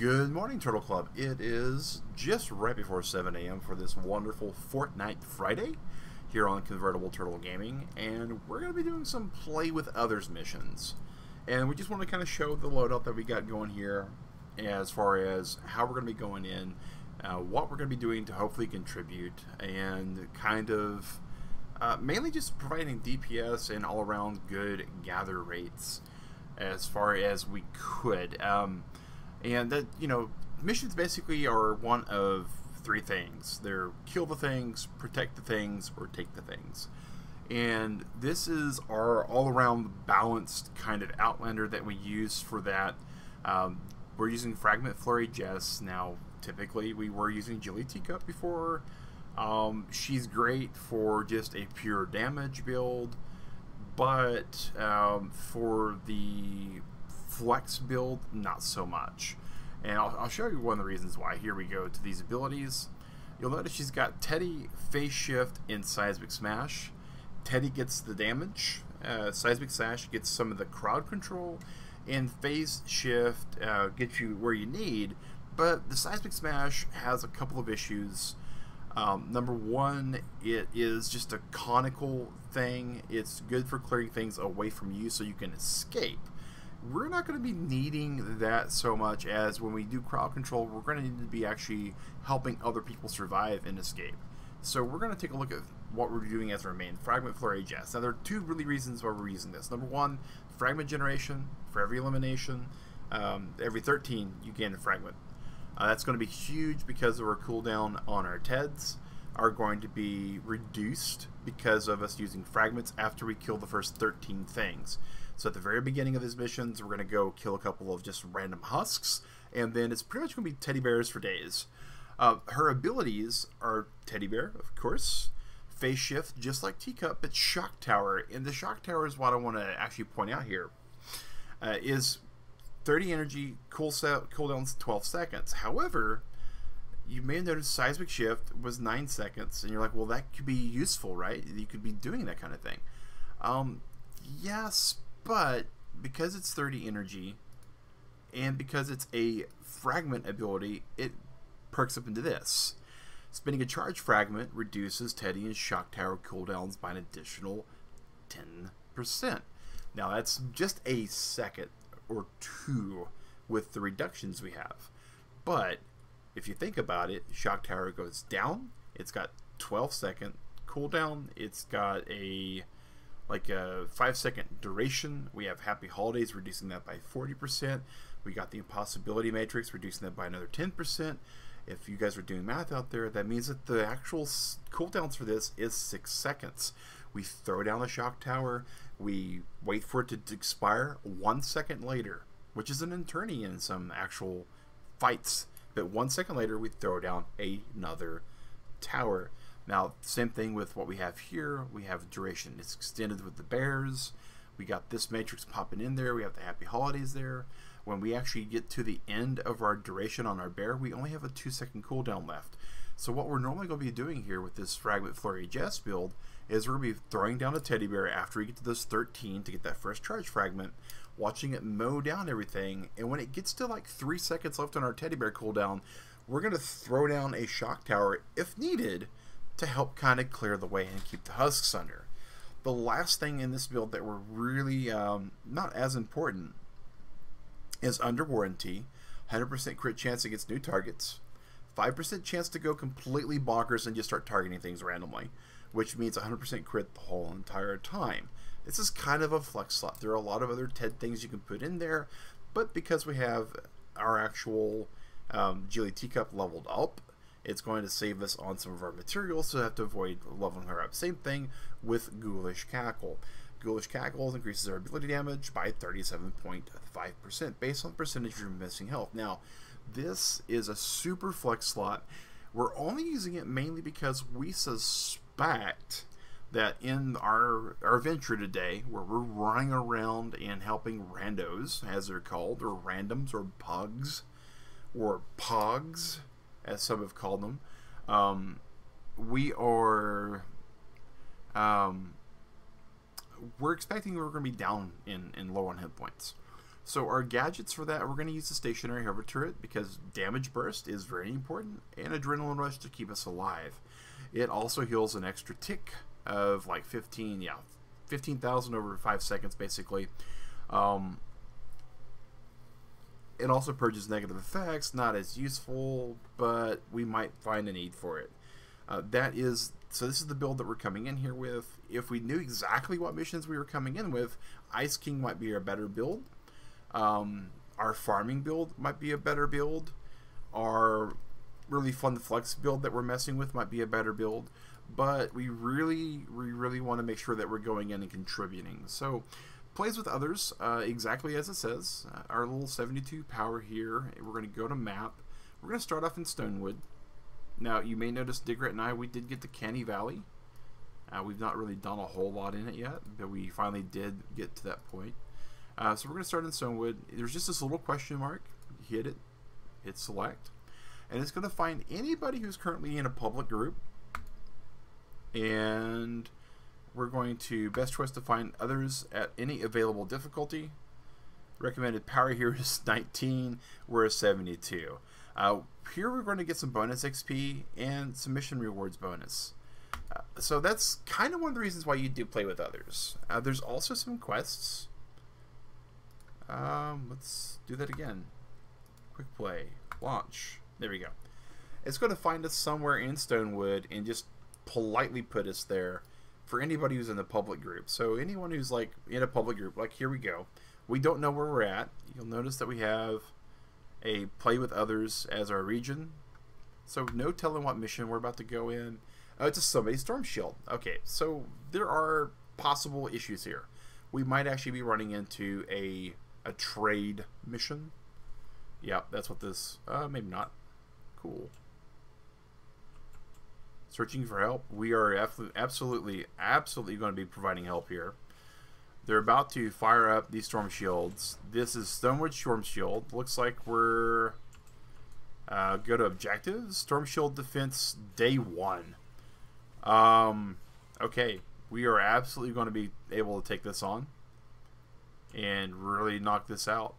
Good morning, Turtle Club. It is just right before 7 a.m. for this wonderful Fortnite Friday here on Convertible Turtle Gaming, and we're going to be doing some Play with Others missions. And we just want to kind of show the loadout that we got going here as far as how we're going to be going in, uh, what we're going to be doing to hopefully contribute, and kind of uh, mainly just providing DPS and all around good gather rates as far as we could. Um, and that you know missions basically are one of three things. They're kill the things protect the things or take the things. And this is our all-around balanced kind of outlander that we use for that. Um, we're using fragment flurry jess now typically. We were using jilly teacup before. Um, she's great for just a pure damage build. But um, for the flex build, not so much. And I'll, I'll, show you one of the reasons why. Here we go to these abilities. You'll notice she's got Teddy, Phase Shift, and Seismic Smash. Teddy gets the damage. Uh, Seismic Smash gets some of the crowd control. And Phase Shift uh, gets you where you need. But the Seismic Smash has a couple of issues. Um, number one, it is just a conical thing. It's good for clearing things away from you so you can escape we're not going to be needing that so much as when we do crowd control, we're going to need to be actually helping other people survive and escape. So we're going to take a look at what we're doing as our main fragment flurry jess. Now there are two really reasons why we're using this. Number one, fragment generation for every elimination. Um, every 13 you gain a fragment. Uh, that's going to be huge because of our cooldown on our TEDs are going to be reduced because of us using fragments after we kill the first 13 things. So at the very beginning of these missions, we're going to go kill a couple of just random husks, and then it's pretty much going to be teddy bears for days. Uh, her abilities are teddy bear, of course, phase shift, just like teacup, but shock tower. And the shock tower is what I want to actually point out here. Uh, is 30 energy, cool cooldowns 12 seconds. However, you may have noticed seismic shift was 9 seconds, and you're like, well, that could be useful, right? You could be doing that kind of thing. Um, yes, but because it's 30 energy and because it's a fragment ability, it perks up into this. Spinning a charge fragment reduces Teddy and Shock Tower cooldowns by an additional 10%. Now that's just a second or two with the reductions we have. But if you think about it, Shock Tower goes down. It's got 12 second cooldown. It's got a like a five second duration. We have Happy Holidays, reducing that by 40%. We got the Impossibility Matrix, reducing that by another 10%. If you guys are doing math out there, that means that the actual cooldowns for this is six seconds. We throw down the shock tower, we wait for it to expire one second later, which is an attorney in some actual fights. But one second later, we throw down another tower. Now, same thing with what we have here. We have duration. It's extended with the bears. We got this matrix popping in there. We have the happy holidays there. When we actually get to the end of our duration on our bear, we only have a two second cooldown left. So what we're normally going to be doing here with this Fragment Flurry Jess build is we're going to be throwing down a teddy bear after we get to those 13 to get that first charge fragment, watching it mow down everything, and when it gets to like 3 seconds left on our teddy bear cooldown, we're going to throw down a shock tower if needed to help kind of clear the way and keep the husks under. The last thing in this build that were really um, not as important is under warranty, 100% crit chance against new targets, 5% chance to go completely bonkers and just start targeting things randomly, which means 100% crit the whole entire time. This is kind of a flex slot. There are a lot of other TED things you can put in there, but because we have our actual um, Teacup leveled up, it's going to save us on some of our materials, so we have to avoid leveling her up. Same thing with Ghoulish Cackle. Ghoulish Cackle increases our ability damage by 37.5% based on the percentage of your missing health. Now, this is a super flex slot. We're only using it mainly because we suspect that in our, our venture today, where we're running around and helping randos, as they're called, or randoms, or pugs, or pogs, as some have called them, um, we are um, we're expecting we're going to be down in, in low on hit points. So our gadgets for that, we're going to use the stationary hover turret because damage burst is very important and adrenaline rush to keep us alive. It also heals an extra tick of like 15, yeah, 15,000 over 5 seconds basically. Um, it also purges negative effects, not as useful, but we might find a need for it. Uh, that is, so this is the build that we're coming in here with. If we knew exactly what missions we were coming in with, Ice King might be a better build. Um, our farming build might be a better build. Our really fun flex build that we're messing with might be a better build. But we really, we really want to make sure that we're going in and contributing. So plays with others uh, exactly as it says. Uh, our little 72 power here. We're going to go to map. We're going to start off in Stonewood. Now, you may notice Digret and I, we did get to Canny Valley. Uh, we've not really done a whole lot in it yet, but we finally did get to that point. Uh, so we're going to start in Stonewood. There's just this little question mark. Hit it. Hit select. And it's going to find anybody who's currently in a public group. And we're going to best choice to find others at any available difficulty. Recommended power here is 19. We're a 72. Uh, here we're going to get some bonus XP and some mission rewards bonus. Uh, so that's kind of one of the reasons why you do play with others. Uh, there's also some quests. Um, let's do that again. Quick play. Launch. There we go. It's going to find us somewhere in Stonewood and just politely put us there for anybody who's in the public group. So anyone who's like in a public group, like here we go. We don't know where we're at. You'll notice that we have a play with others as our region. So no telling what mission we're about to go in. Oh, it's a somebody storm shield. Okay, so there are possible issues here. We might actually be running into a a trade mission. Yeah, that's what this. Uh, maybe not. Cool. Searching for help. We are absolutely, absolutely going to be providing help here. They're about to fire up these storm shields. This is Stonewood Storm Shield. Looks like we're uh, go to objectives. Storm Shield defense day one. Um, okay, we are absolutely going to be able to take this on and really knock this out.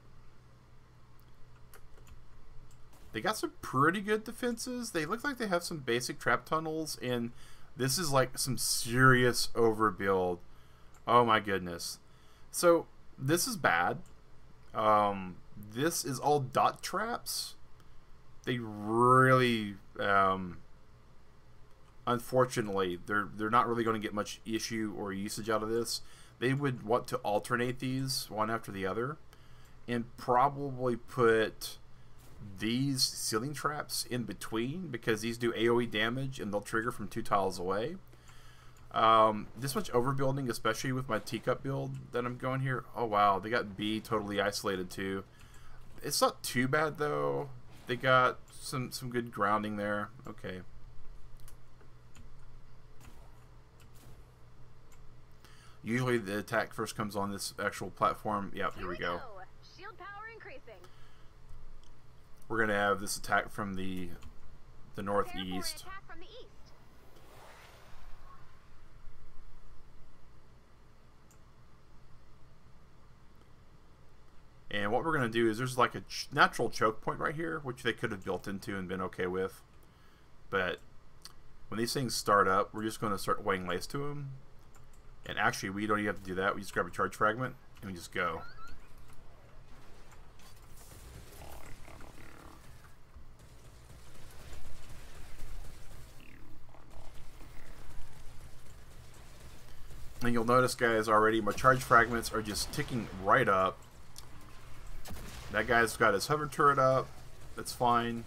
They got some pretty good defenses. They look like they have some basic trap tunnels, and this is like some serious overbuild. Oh my goodness. So, this is bad. Um, this is all dot traps. They really, um, unfortunately, they're they're not really going to get much issue or usage out of this they would want to alternate these one after the other and probably put these ceiling traps in between because these do AoE damage and they'll trigger from two tiles away. Um, this much overbuilding, especially with my teacup build that I'm going here. Oh wow, they got B totally isolated too. It's not too bad though. They got some some good grounding there. Okay. Usually the attack first comes on this actual platform. Yep, here, we go. go. Shield power increasing. We're gonna have this attack from the the northeast. And what we're going to do is there's like a ch natural choke point right here, which they could have built into and been okay with. But when these things start up, we're just going to start weighing lace to them. And actually, we don't even have to do that. We just grab a charge fragment and we just go. And you'll notice, guys, already my charge fragments are just ticking right up. That guy's got his hover turret up. That's fine.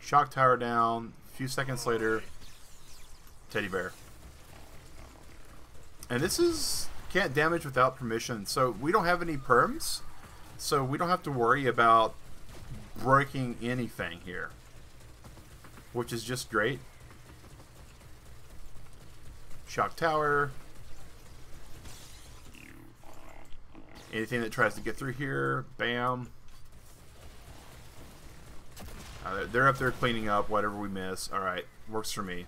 Shock tower down. A few seconds later, teddy bear. And this is can't damage without permission. So we don't have any perms. So we don't have to worry about breaking anything here. Which is just great. Shock tower. Anything that tries to get through here, bam. Uh, they're up there cleaning up whatever we miss. Alright, works for me.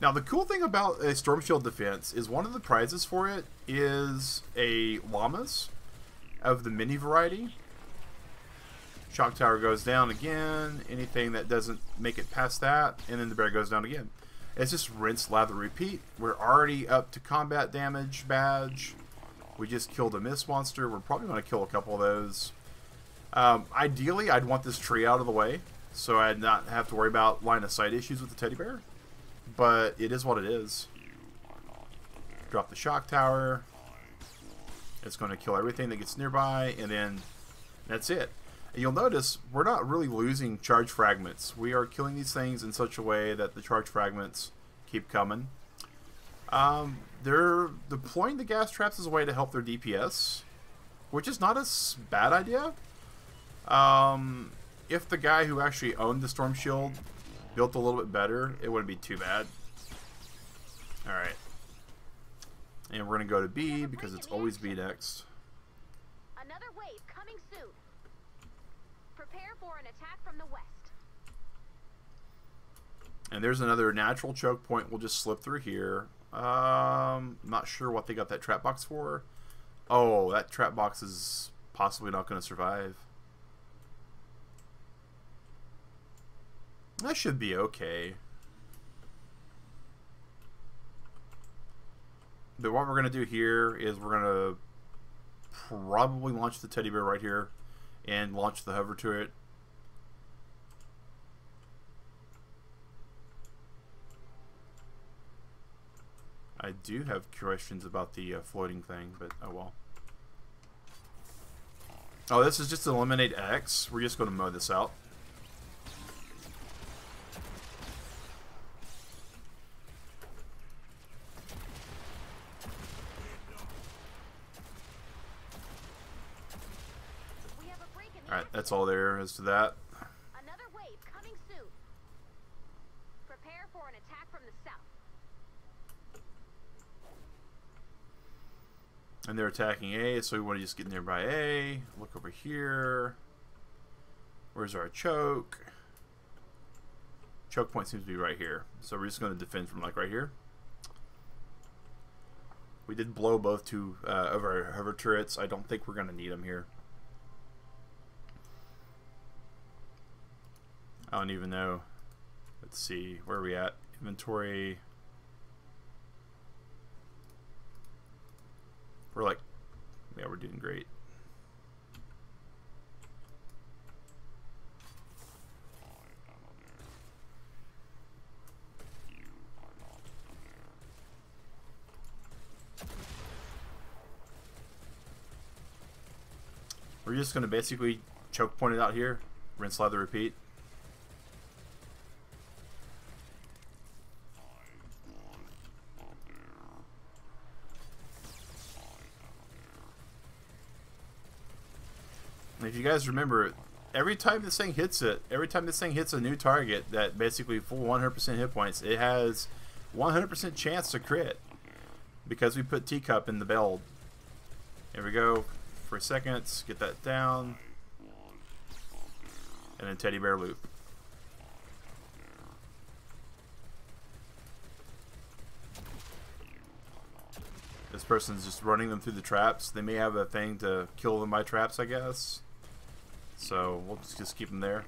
Now, the cool thing about a Storm Shield defense is one of the prizes for it is a Llamas of the mini variety. Shock Tower goes down again. Anything that doesn't make it past that, and then the bear goes down again. It's just rinse, lather, repeat. We're already up to combat damage badge. We just killed a Mist Monster. We're probably going to kill a couple of those. Um, ideally, I'd want this tree out of the way, so I'd not have to worry about line of sight issues with the teddy bear. But it is what it is. Drop the Shock Tower. It's going to kill everything that gets nearby, and then that's it. And you'll notice we're not really losing charge fragments. We are killing these things in such a way that the charge fragments keep coming. Um, they're deploying the gas traps as a way to help their DPS, which is not a bad idea. Um, if the guy who actually owned the Storm Shield built a little bit better, it wouldn't be too bad. Alright. And we're going to go to B because it's always B next. Another wave coming soon. Prepare for an attack from the west. And there's another natural choke point. We'll just slip through here. Um, not sure what they got that trap box for. Oh, that trap box is possibly not going to survive. That should be okay. But what we're going to do here is we're going to probably launch the teddy bear right here and launch the hover turret. I do have questions about the uh, floating thing, but oh well. Oh, this is just eliminate X. We're just going to mow this out. Alright, that's all there is to that. Another wave coming soon. Prepare for an attack from the south. And they're attacking A, so we want to just get nearby A. Look over here. Where's our choke? Choke point seems to be right here. So we're just going to defend from like right here. We did blow both two uh, of our hover turrets. I don't think we're going to need them here. I don't even know. Let's see, where are we at? Inventory. We're like, yeah, we're doing great. We're just going to basically choke point it out here, rinse, lather, repeat. You guys remember, every time this thing hits it, every time this thing hits a new target that basically full 100% hit points, it has 100% chance to crit because we put teacup in the build. Here we go for seconds, get that down, and then teddy bear loop. This person's just running them through the traps. They may have a thing to kill them by traps, I guess. So we'll just, keep them there.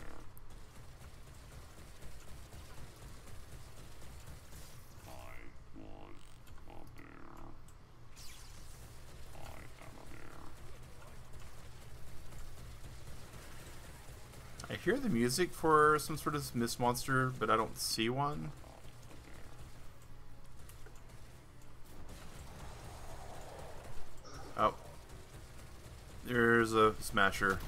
I hear the music for some sort of mist monster, but I don't see one. Oh. There's a smasher.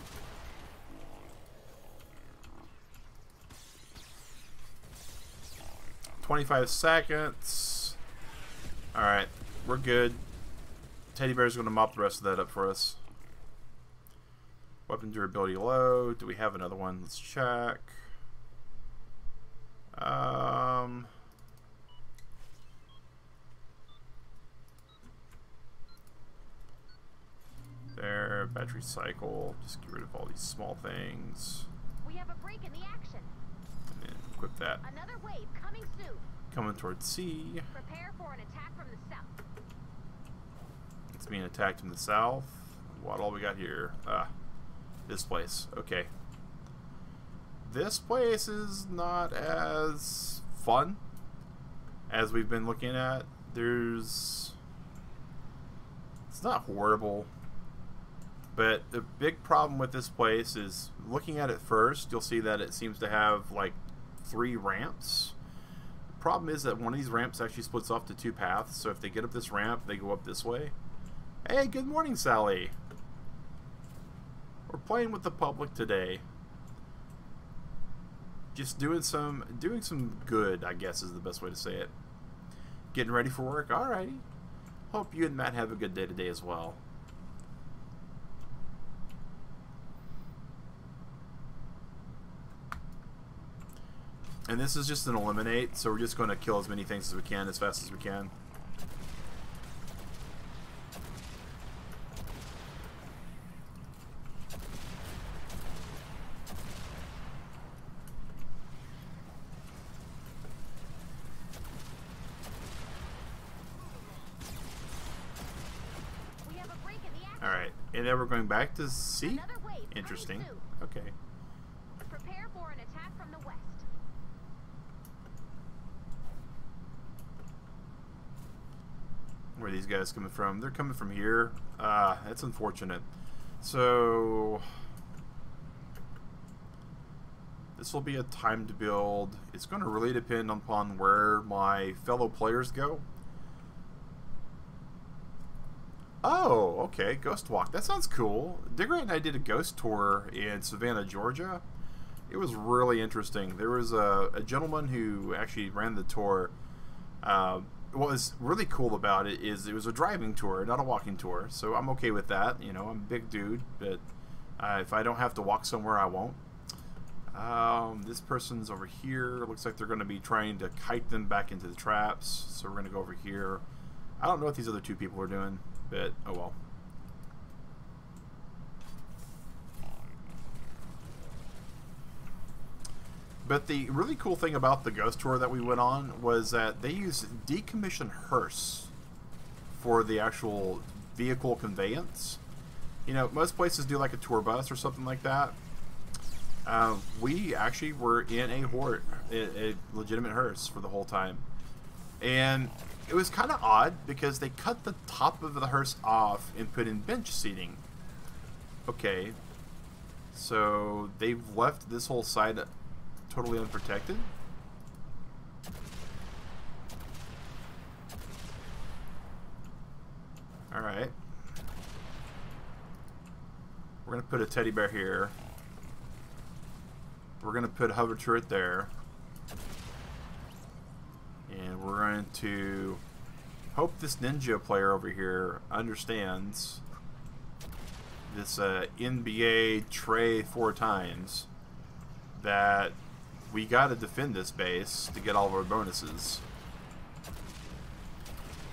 25 seconds. Alright, we're good. Teddy Bear's going to mop the rest of that up for us. Weapon durability low. Do we have another one? Let's check. Um... There, battery cycle. Just get rid of all these small things. We have a break in the action. Equip that. Another wave coming soon. Coming towards C. Prepare for an attack from the south. It's being attacked from the south. What all we got here? Ah, this place. Okay. This place is not as fun as we've been looking at. There's... It's not horrible. But the big problem with this place is looking at it first, you'll see that it seems to have like three ramps. Problem is that one of these ramps actually splits off to two paths, so if they get up this ramp, they go up this way. Hey, good morning, Sally. We're playing with the public today. Just doing some doing some good, I guess is the best way to say it. Getting ready for work? Alrighty. Hope you and Matt have a good day today as well. And this is just an eliminate, so we're just going to kill as many things as we can as fast as we can. We have a break in the action. Alright, and then we're going back to C? Another wave coming Interesting. Okay. Prepare for an attack from the west. Where these guys coming from? They're coming from here. Ah, that's unfortunate. So... This will be a time to build. It's going to really depend upon where my fellow players go. Oh, okay. Ghost Walk. That sounds cool. Digger and I did a ghost tour in Savannah, Georgia. It was really interesting. There was a, a gentleman who actually ran the tour. Uh, what was really cool about it is it was a driving tour, not a walking tour. So I'm okay with that. You know, I'm a big dude, but uh, if I don't have to walk somewhere, I won't. Um, this person's over here. Looks like they're going to be trying to kite them back into the traps. So we're going to go over here. I don't know what these other two people are doing, but oh well. But the really cool thing about the ghost tour that we went on was that they used decommissioned hearse for the actual vehicle conveyance. You know, most places do like a tour bus or something like that. Uh, we actually were in a hort, a, a legitimate hearse for the whole time, and it was kind of odd because they cut the top of the hearse off and put in bench seating. Okay, so they've left this whole side totally unprotected. All right. We're gonna put a teddy bear here. We're going to put a hover turret there. And we're going to hope this ninja player over here understands this uh, NBA tray four times that we got to defend this base to get all of our bonuses.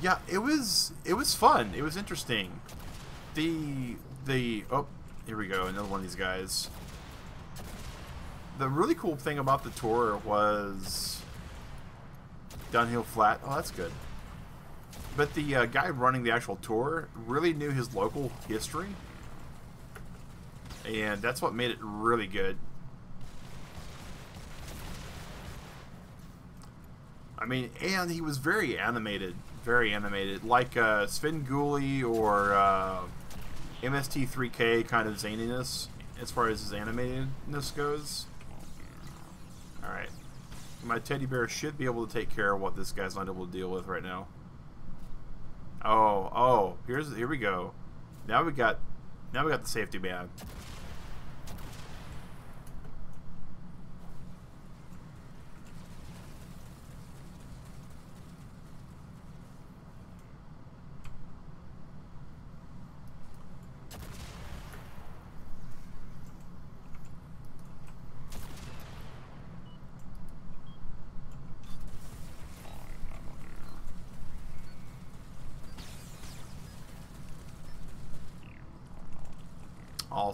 Yeah, it was it was fun. It was interesting. The the oh, here we go, another one of these guys the really cool thing about the tour was downhill flat. Oh, that's good. But the uh, guy running the actual tour really knew his local history, and that's what made it really good. Mean, and he was very animated, very animated, like uh, Svengoolie or uh, MST3K kind of zaniness as far as his animatedness goes. Alright. My teddy bear should be able to take care of what this guy's not able to deal with right now. Oh, oh, here's here we go. Now we got now we got the safety band.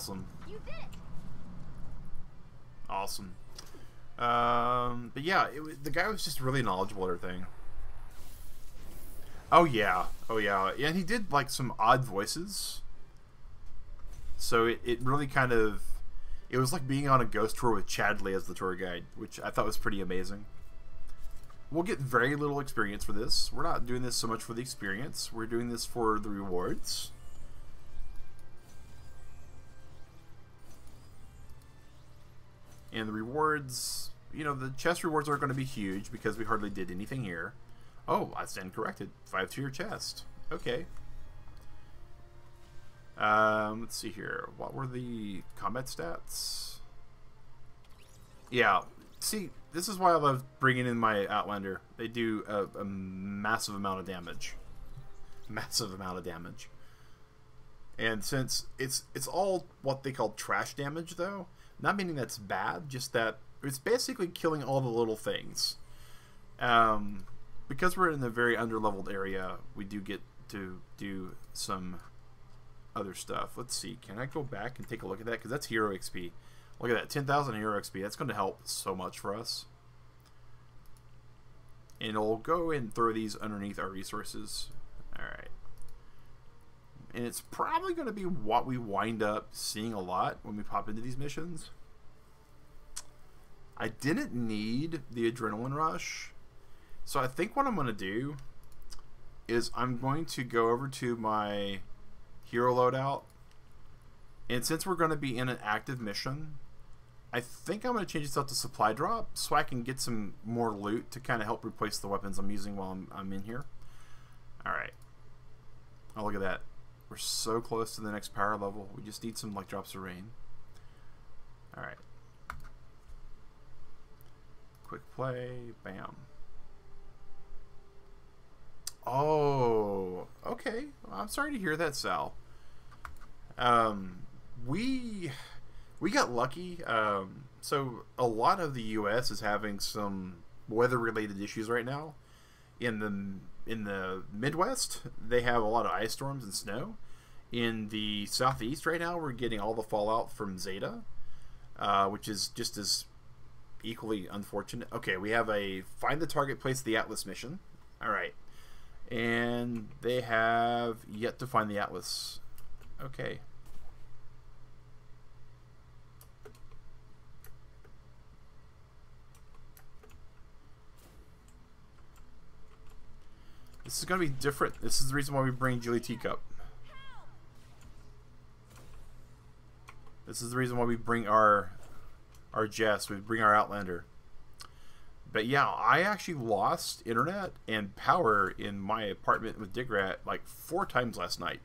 Awesome. You did it. Awesome. Um, but yeah, it, the guy was just really knowledgeable at everything. Oh yeah, oh yeah, yeah. And he did like some odd voices, so it, it really kind of it was like being on a ghost tour with Chadley as the tour guide, which I thought was pretty amazing. We'll get very little experience for this. We're not doing this so much for the experience. We're doing this for the rewards. And the rewards, you know, the chest rewards aren't going to be huge because we hardly did anything here. Oh, I stand corrected. Five tier chest. Okay. Um, let's see here. What were the combat stats? Yeah. See, this is why I love bringing in my Outlander. They do a, a massive amount of damage. Massive amount of damage. And since it's it's all what they call trash damage, though, not meaning that's bad, just that it's basically killing all the little things. Um, because we're in a very underleveled area, we do get to do some other stuff. Let's see. Can I go back and take a look at that? Because that's hero XP. Look at that. 10,000 hero XP. That's going to help so much for us. And I'll go and throw these underneath our resources. Alright. And it's probably going to be what we wind up seeing a lot when we pop into these missions. I didn't need the adrenaline rush. So I think what I'm going to do is I'm going to go over to my hero loadout. And since we're going to be in an active mission, I think I'm going to change this out to supply drop so I can get some more loot to kind of help replace the weapons I'm using while I'm, I'm in here. Alright. Oh, look at that. We're so close to the next power level. We just need some like drops of rain. Alright. Quick play. Bam. Oh, okay. I'm sorry to hear that, Sal. Um, we we got lucky. Um, so a lot of the U.S. is having some weather-related issues right now. In the in the Midwest, they have a lot of ice storms and snow. In the Southeast right now, we're getting all the fallout from Zeta, uh, which is just as equally unfortunate. Okay, we have a find the target, place the Atlas mission. All right and they have yet to find the atlas. Okay. This is going to be different. This is the reason why we bring Julie Teacup. This is the reason why we bring our our Jess. We bring our Outlander. But yeah, I actually lost internet and power in my apartment with Digrat like four times last night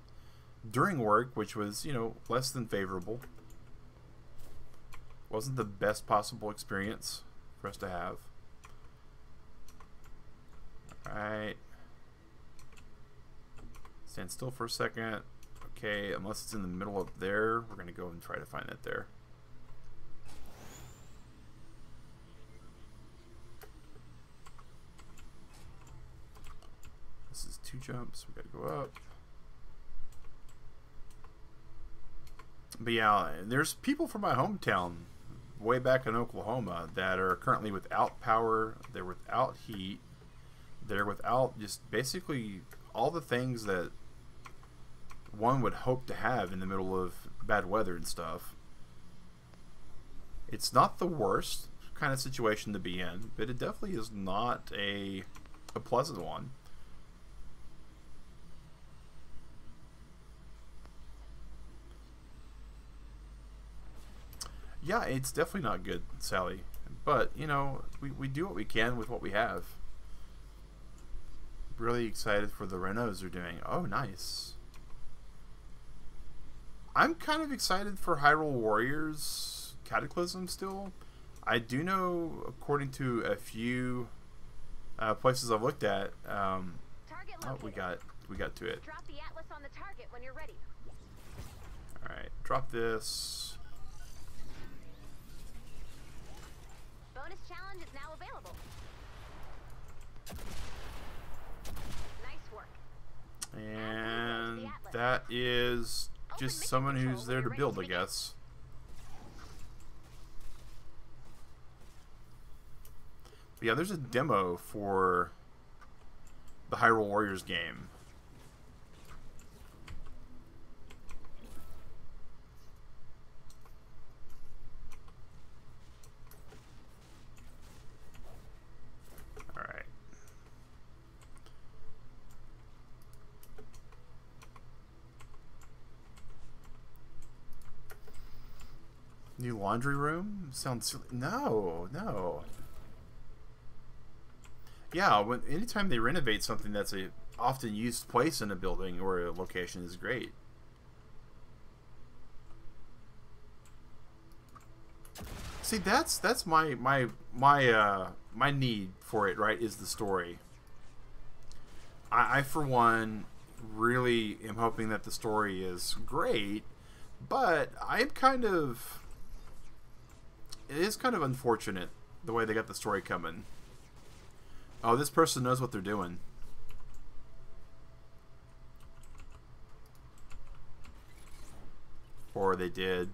during work, which was, you know, less than favorable. Wasn't the best possible experience for us to have. Alright. Stand still for a second. Okay, unless it's in the middle of there, we're going to go and try to find it there. This is two jumps. We got to go up. But yeah, there's people from my hometown, way back in Oklahoma, that are currently without power. They're without heat. They're without just basically all the things that one would hope to have in the middle of bad weather and stuff. It's not the worst kind of situation to be in, but it definitely is not a a pleasant one. Yeah, it's definitely not good, Sally. But, you know, we, we do what we can with what we have. Really excited for the renos they're doing. Oh, nice. I'm kind of excited for Hyrule Warriors Cataclysm still. I do know, according to a few uh, places I've looked at, um, oh, we got we got to it. Drop the atlas on the target when you're ready. All right, drop this. Bonus challenge is now available. Nice work. And that is just someone who's there to build, I guess. Yeah, there's a demo for the Hyrule Warriors game. All right. New laundry room sounds no, no. Yeah, when anytime they renovate something that's a often used place in a building or a location is great. See, that's that's my my my uh my need for it, right? Is the story. I, I for one really am hoping that the story is great, but I'm kind of it is kind of unfortunate the way they got the story coming. Oh, this person knows what they're doing. Or they did.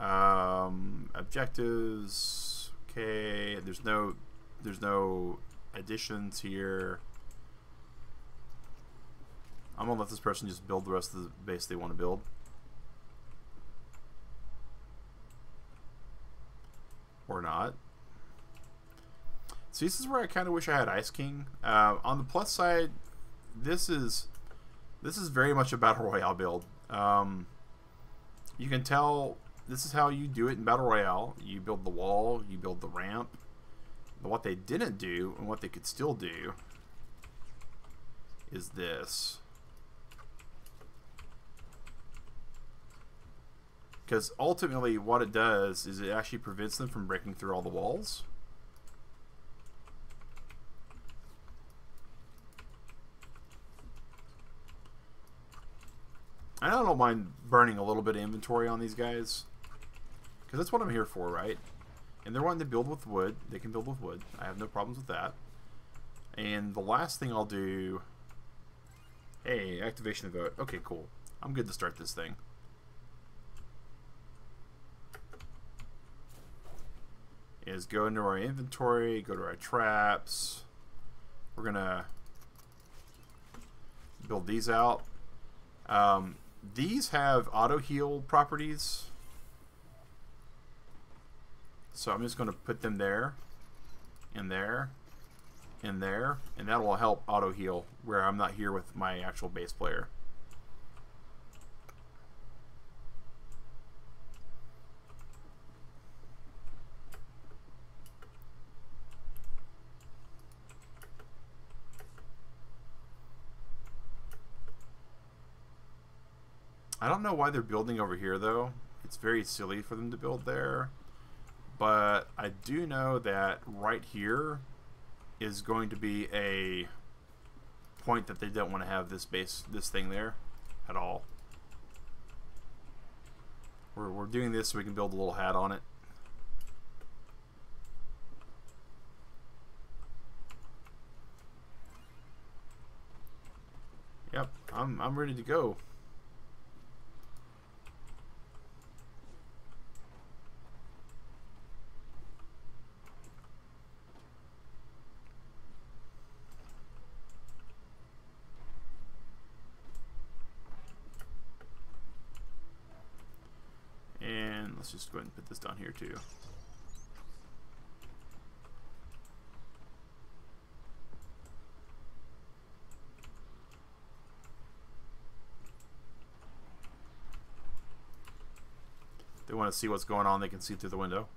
Um, objectives. Okay, there's no, there's no additions here. I'm gonna let this person just build the rest of the base they want to build. Or not. So this is where I kind of wish I had Ice King. Uh, on the plus side, this is this is very much a battle royale build. Um, you can tell this is how you do it in battle royale. You build the wall, you build the ramp. But what they didn't do, and what they could still do, is this. Because ultimately, what it does is it actually prevents them from breaking through all the walls. I don't mind burning a little bit of inventory on these guys. Because that's what I'm here for, right? And they're wanting to build with wood. They can build with wood. I have no problems with that. And the last thing I'll do... Hey, activation of vote. Okay, cool. I'm good to start this thing. Is go into our inventory, go to our traps. We're to build these out. Um, these have auto heal properties. So I'm just to put them there, and there, and there, and that will help auto heal where I'm not here with my actual base player. I don't know why they're building over here, though. It's very silly for them to build there. But I do know that right here is going to be a point that they don't want to have this base, this thing there at all. We're, we're doing this so we can build a little hat on it. Yep, I'm, I'm ready to go. Let's just go ahead and put this down here too. They want to see what's going on, they can see through the window.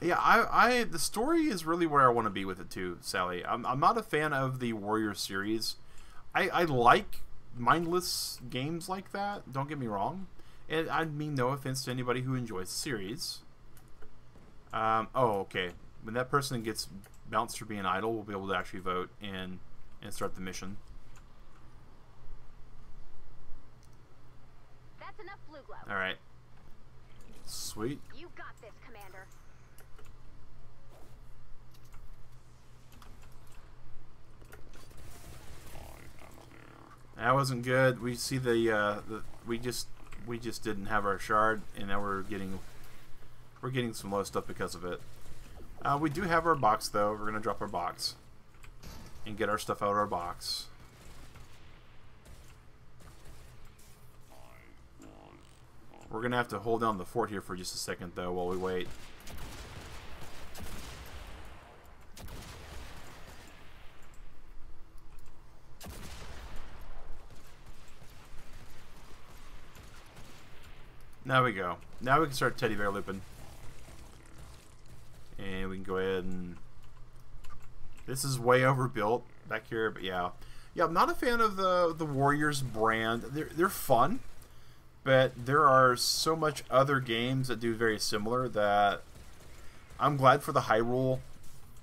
Yeah, I, I the story is really where I want to be with it too, Sally. I'm, I'm not a fan of the Warrior series. I, I like mindless games like that. Don't get me wrong. And I mean no offense to anybody who enjoys the series. Um, oh, okay. When that person gets bounced for being idle, we'll be able to actually vote and and start the mission. That's enough blue glow. All right. Sweet. You got this, Commander. That wasn't good. We see the, uh, the we just we just didn't have our shard, and now we're getting we're getting some low stuff because of it. Uh, we do have our box though. We're gonna drop our box and get our stuff out of our box. We're gonna have to hold down the fort here for just a second though while we wait. Now we go. Now we can start teddy bear looping. And we can go ahead and... This is way overbuilt back here, but yeah. Yeah, I'm not a fan of the the Warriors brand. They're, they're fun, but there are so much other games that do very similar that I'm glad for the Hyrule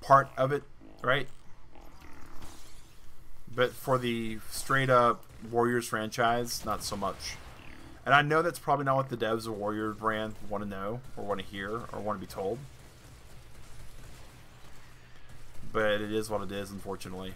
part of it, right? But for the straight up Warriors franchise, not so much. And I know that's probably not what the devs of Warrior brand want to know, or want to hear, or want to be told. But it is what it is, unfortunately.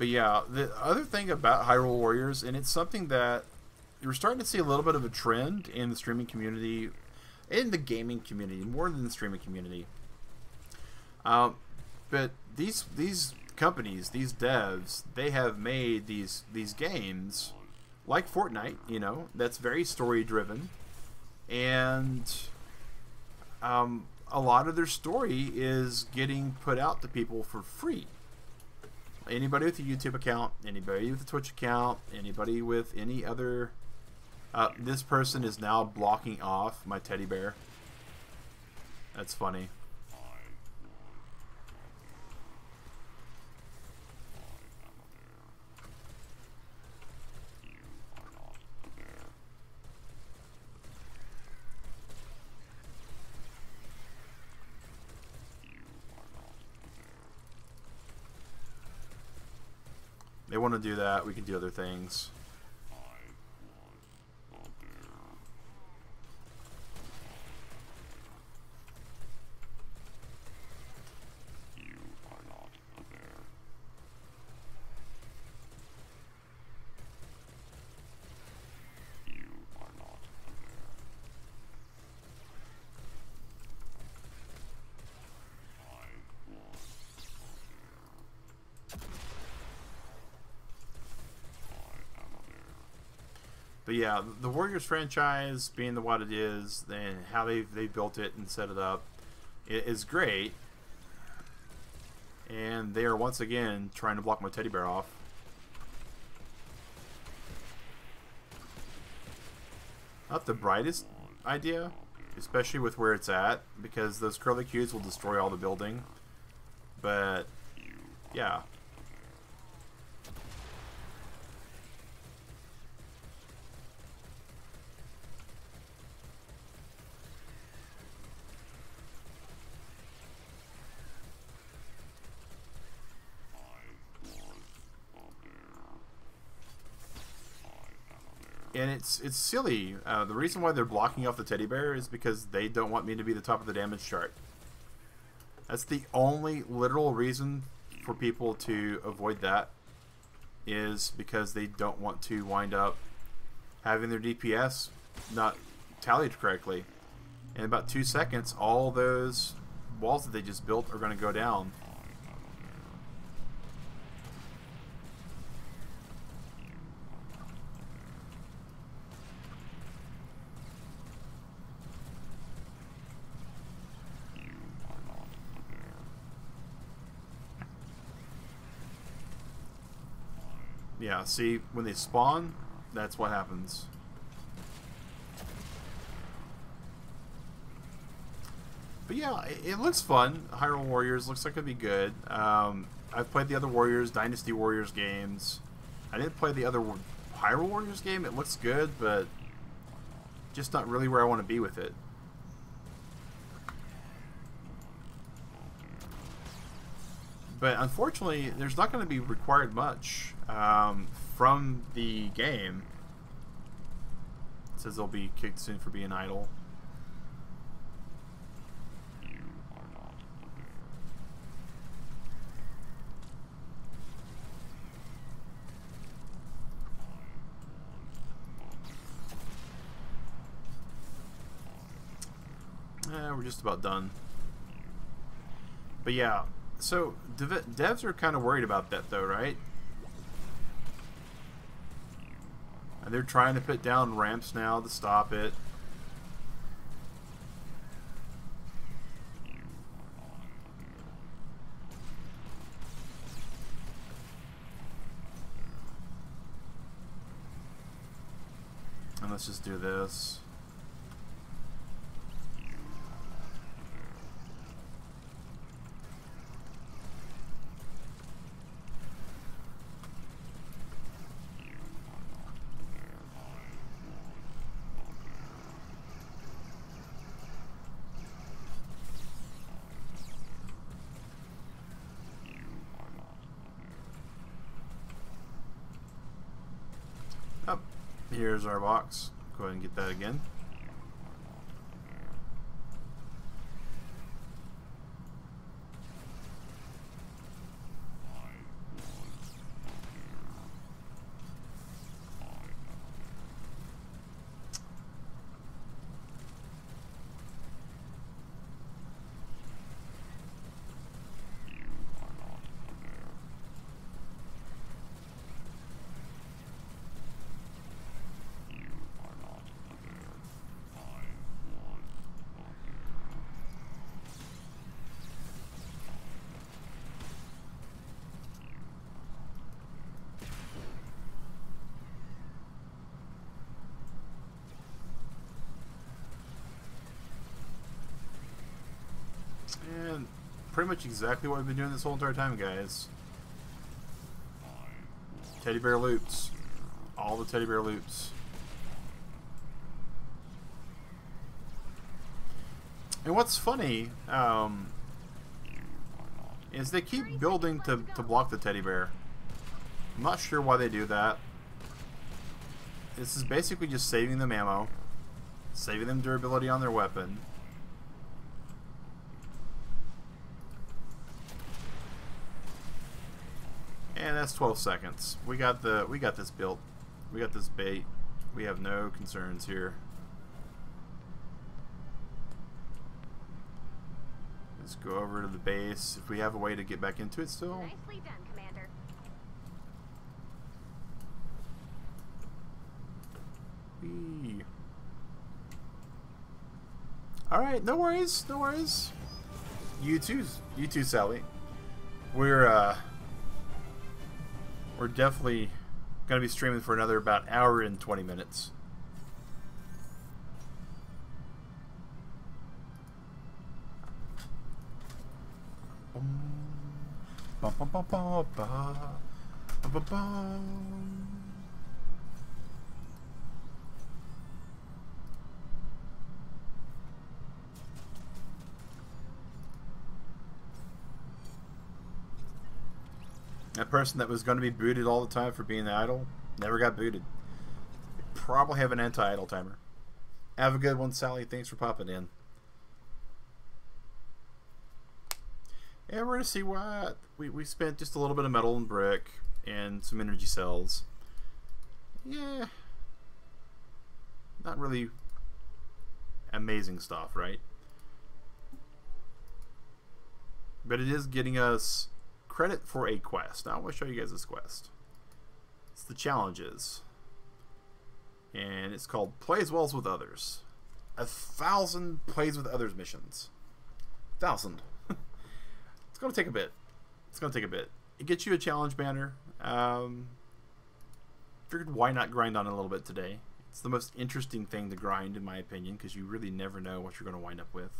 But yeah, the other thing about Hyrule Warriors, and it's something that you're starting to see a little bit of a trend in the streaming community in the gaming community more than the streaming community. Um, but these these companies, these devs, they have made these these games like Fortnite. You know, that's very story driven, and um, a lot of their story is getting put out to people for free. Anybody with a YouTube account, anybody with a Twitch account, anybody with any other uh, this person is now blocking off my teddy bear. That's funny. They want to do that, we can do other things. But yeah, the Warriors franchise being the what it is, and how they they built it and set it up, it is great. And they are once again trying to block my teddy bear off. Not the brightest idea, especially with where it's at, because those curlicues will destroy all the building. But yeah, and it's it's silly. Uh, the reason why they're blocking off the teddy bear is because they don't want me to be the top of the damage chart. That's the only literal reason for people to avoid that is because they don't want to wind up having their DPS not tallied correctly. In about two seconds, all those walls that they just built are going to go down. Yeah, see, when they spawn, that's what happens. But yeah, it, it looks fun. Hyrule Warriors looks like it'd be good. Um, I've played the other Warriors, Dynasty Warriors games. I didn't play the other Hyrule Warriors game. It looks good, but just not really where I want to be with it. But unfortunately, there's not going to be required much um, from the game. It says they'll be kicked soon for being idle. Eh, we're just about done. But yeah, so dev devs are kind of worried about that though, right? And they're trying to put down ramps now to stop it. And let's just do this. Here's our box. Go ahead and get that again. And pretty much exactly what I've been doing this whole entire time, guys. Teddy bear loops. All the teddy bear loops. And what's funny um, is they keep building to, to block the teddy bear. I'm not sure why they do that. This is basically just saving them ammo, saving them durability on their weapon. And that's 12 seconds. We got the we got this built. We got this bait. We have no concerns here. Let's go over to the base. If we have a way to get back into it still. Nicely done, Commander. Whee. Alright, no worries, no worries. You too, you too, Sally. We're uh we're definitely gonna be streaming for another about hour and twenty minutes bum, bum, bum, bum, bum. That person that was going to be booted all the time for being idle never got booted. Probably have an anti-idle timer. Have a good one, Sally. Thanks for popping in. And we're going to see what we, we spent just a little bit of metal and brick and some energy cells. Yeah. Not really amazing stuff, right? But it is getting us credit for a quest. Now I want to show you guys this quest. It's the challenges. And it's called Play as Well as with Others. A thousand plays with others missions. Thousand. it's going to take a bit. It's going to take a bit. It gets you a challenge banner. Um, figured why not grind on a little bit today. It's the most interesting thing to grind, in my opinion, because you really never know what you're going to wind up with.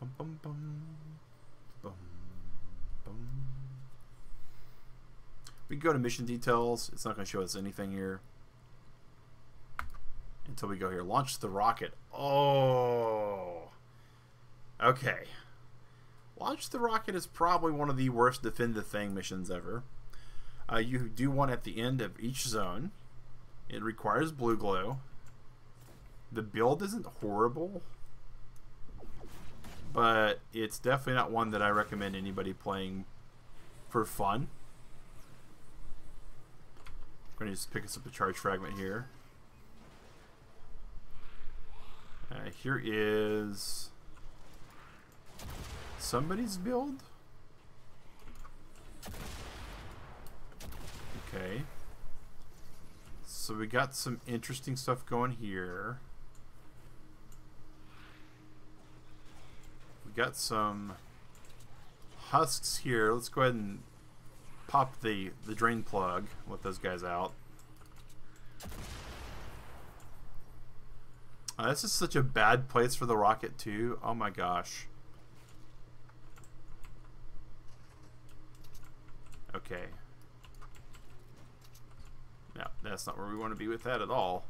Bum, bum, bum. We can go to mission details. It's not going to show us anything here until we go here. Launch the rocket. Oh. Okay. Launch the rocket is probably one of the worst defend the thing missions ever. Uh, you do one at the end of each zone. It requires blue glow. The build isn't horrible but it's definitely not one that I recommend anybody playing for fun. I'm going to just pick us up a charge fragment here. Uh, here is somebody's build. Okay. So we got some interesting stuff going here. Got some husks here. Let's go ahead and pop the, the drain plug. Let those guys out. Uh, this is such a bad place for the rocket too. Oh my gosh. Okay. No, that's not where we want to be with that at all.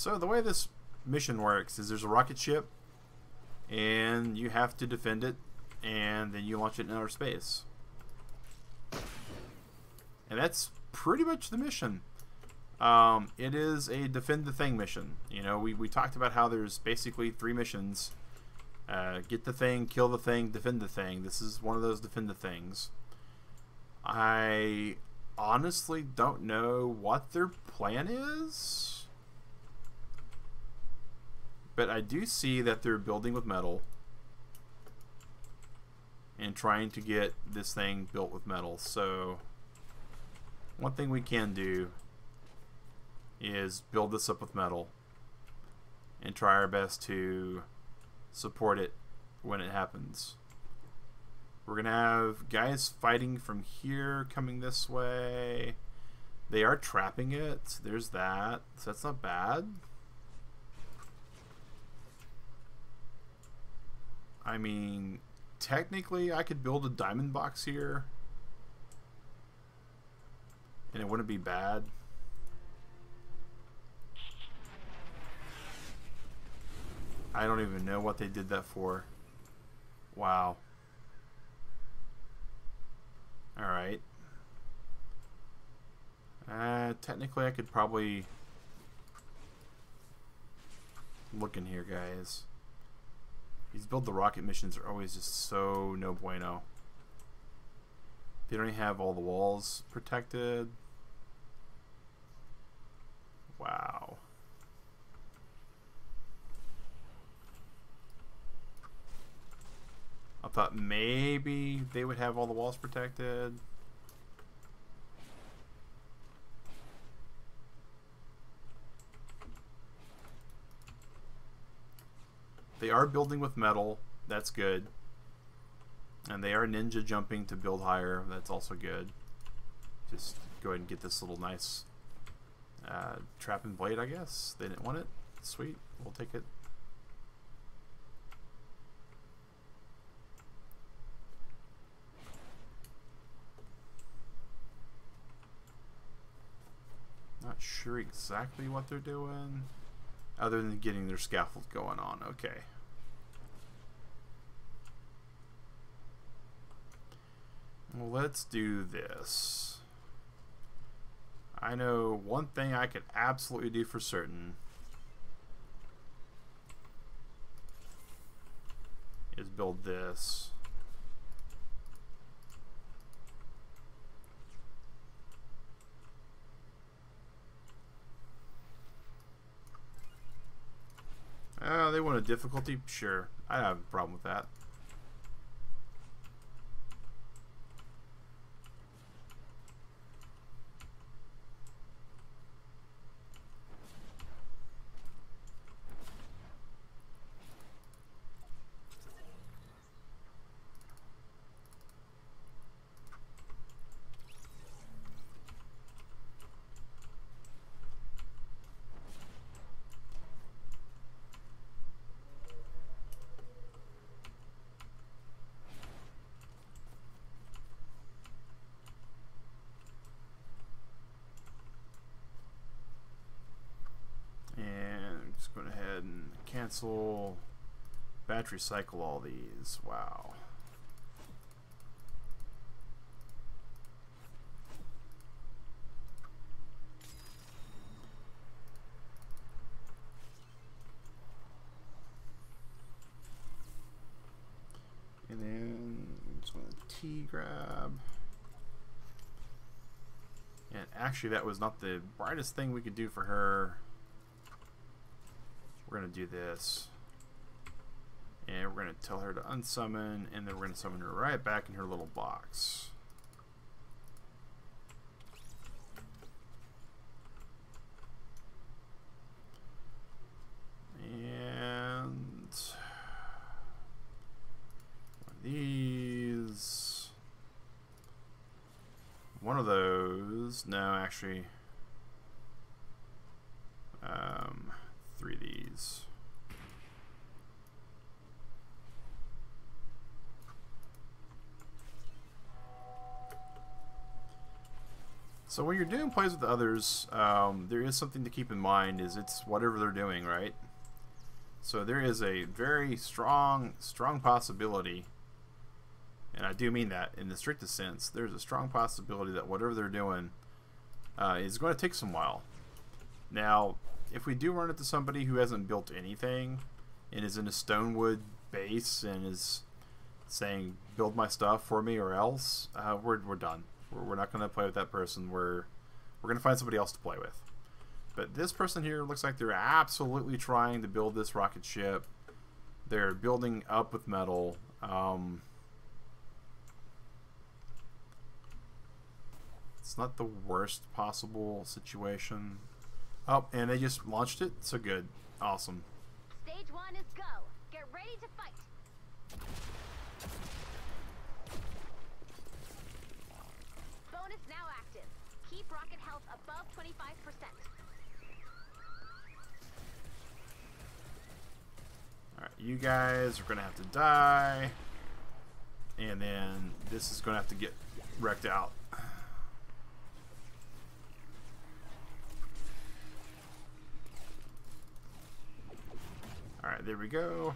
So the way this mission works is there's a rocket ship and you have to defend it and then you launch it in outer space. And that's pretty much the mission. Um, it is a defend the thing mission. You know, we, we talked about how there's basically three missions. Uh, get the thing, kill the thing, defend the thing. This is one of those defend the things. I honestly don't know what their plan is. But I do see that they're building with metal. And trying to get this thing built with metal. So one thing we can do is build this up with metal and try our best to support it when it happens. We're going to have guys fighting from here coming this way. They are trapping it. There's that. So that's not bad. I mean, technically I could build a diamond box here and it wouldn't be bad. I don't even know what they did that for. Wow. Alright. Uh, technically I could probably look in here, guys. These build the rocket missions are always just so no bueno. They don't even have all the walls protected. Wow. I thought maybe they would have all the walls protected. They are building with metal. That's good. And they are ninja jumping to build higher. That's also good. Just go ahead and get this little nice uh, trap and blade, I guess. They didn't want it. Sweet. We'll take it. Not sure exactly what they're doing. Other than getting their scaffold going on. Okay. Well, let's do this. I know one thing I could absolutely do for certain is build this. Uh, they want a difficulty? Sure. I have a problem with that. Cancel, battery cycle all these. Wow. And then just want to T grab. And actually, that was not the brightest thing we could do for her. Going to do this. And we're going to tell her to unsummon, and then we're going to summon her right back in her little box. And these. One of those. No, actually. Um, three of So when you're doing plays with others, um, there is something to keep in mind is it's whatever they're doing, right? So there is a very strong, strong possibility, and I do mean that in the strictest sense, there's a strong possibility that whatever they're doing uh, is going to take some while. Now, if we do run into somebody who hasn't built anything and is in a Stonewood base and is saying, build my stuff for me or else, uh, we're, we're done. We're, we're not going to play with that person. We're we're going to find somebody else to play with. But this person here looks like they're absolutely trying to build this rocket ship. They're building up with metal. Um, it's not the worst possible situation. Oh, and they just launched it. So good. Awesome. Stage one is go. Get ready to fight. Bonus now active. Keep rocket health above 25%. Alright, you guys are going to have to die. And then this is going to have to get wrecked out. Alright, there we go.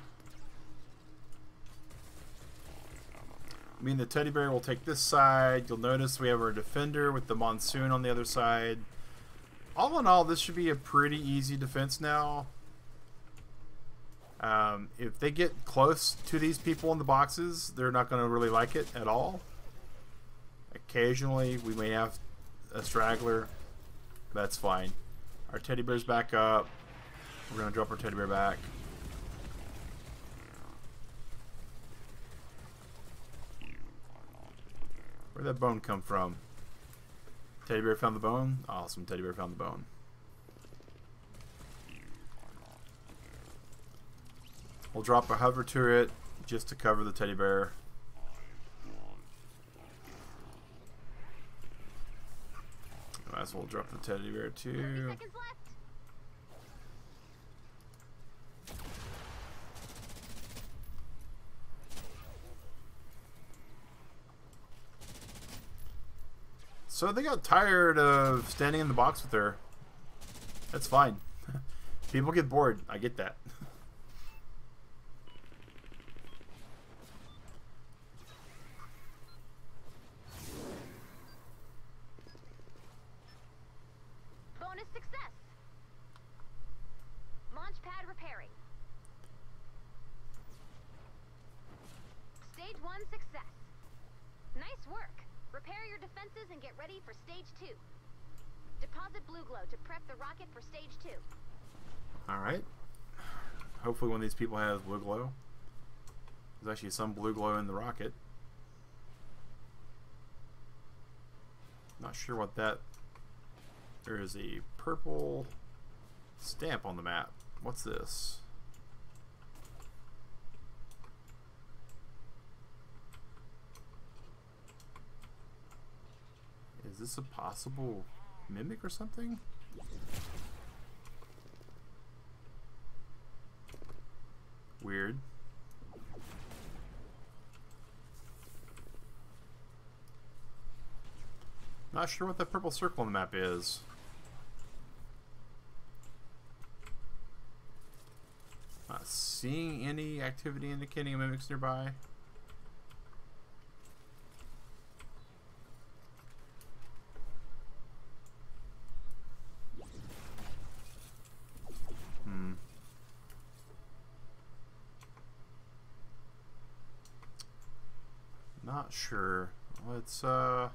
I mean, the teddy bear will take this side. You'll notice we have our defender with the monsoon on the other side. All in all, this should be a pretty easy defense now. Um, if they get close to these people in the boxes, they're not going to really like it at all. Occasionally, we may have a straggler. That's fine. Our teddy bear's back up. We're going to drop our teddy bear back. Where'd that bone come from? Teddy bear found the bone? Awesome, teddy bear found the bone. We'll drop a hover turret just to cover the teddy bear. Might as well drop the teddy bear 30 too. So they got tired of standing in the box with her. That's fine. People get bored. I get that. Bonus success. Launch pad repairing. Stage one success. Nice work. Repair your defenses and get ready for stage two. Deposit blue glow to prep the rocket for stage two. Alright. Hopefully one of these people have blue glow. There's actually some blue glow in the rocket. Not sure what that... There is a purple stamp on the map. What's this? Is this a possible mimic or something? Weird. Not sure what that purple circle on the map is. Not seeing any activity indicating a mimics nearby. Hmm. Not sure. Let's uh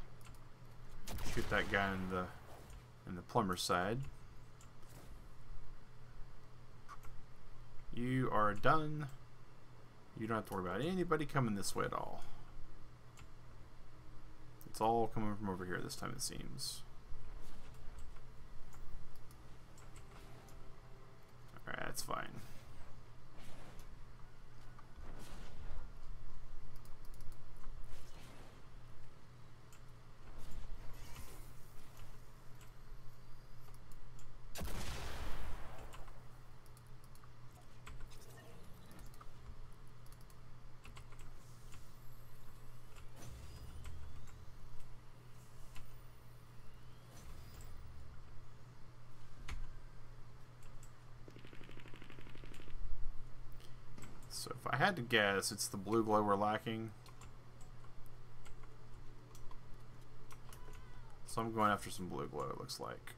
Shoot that guy in the in the plumber side. You are done. You don't have to worry about anybody coming this way at all. It's all coming from over here this time, it seems. Alright, that's fine. So if I had to guess, it's the blue glow we're lacking. So I'm going after some blue glow, it looks like.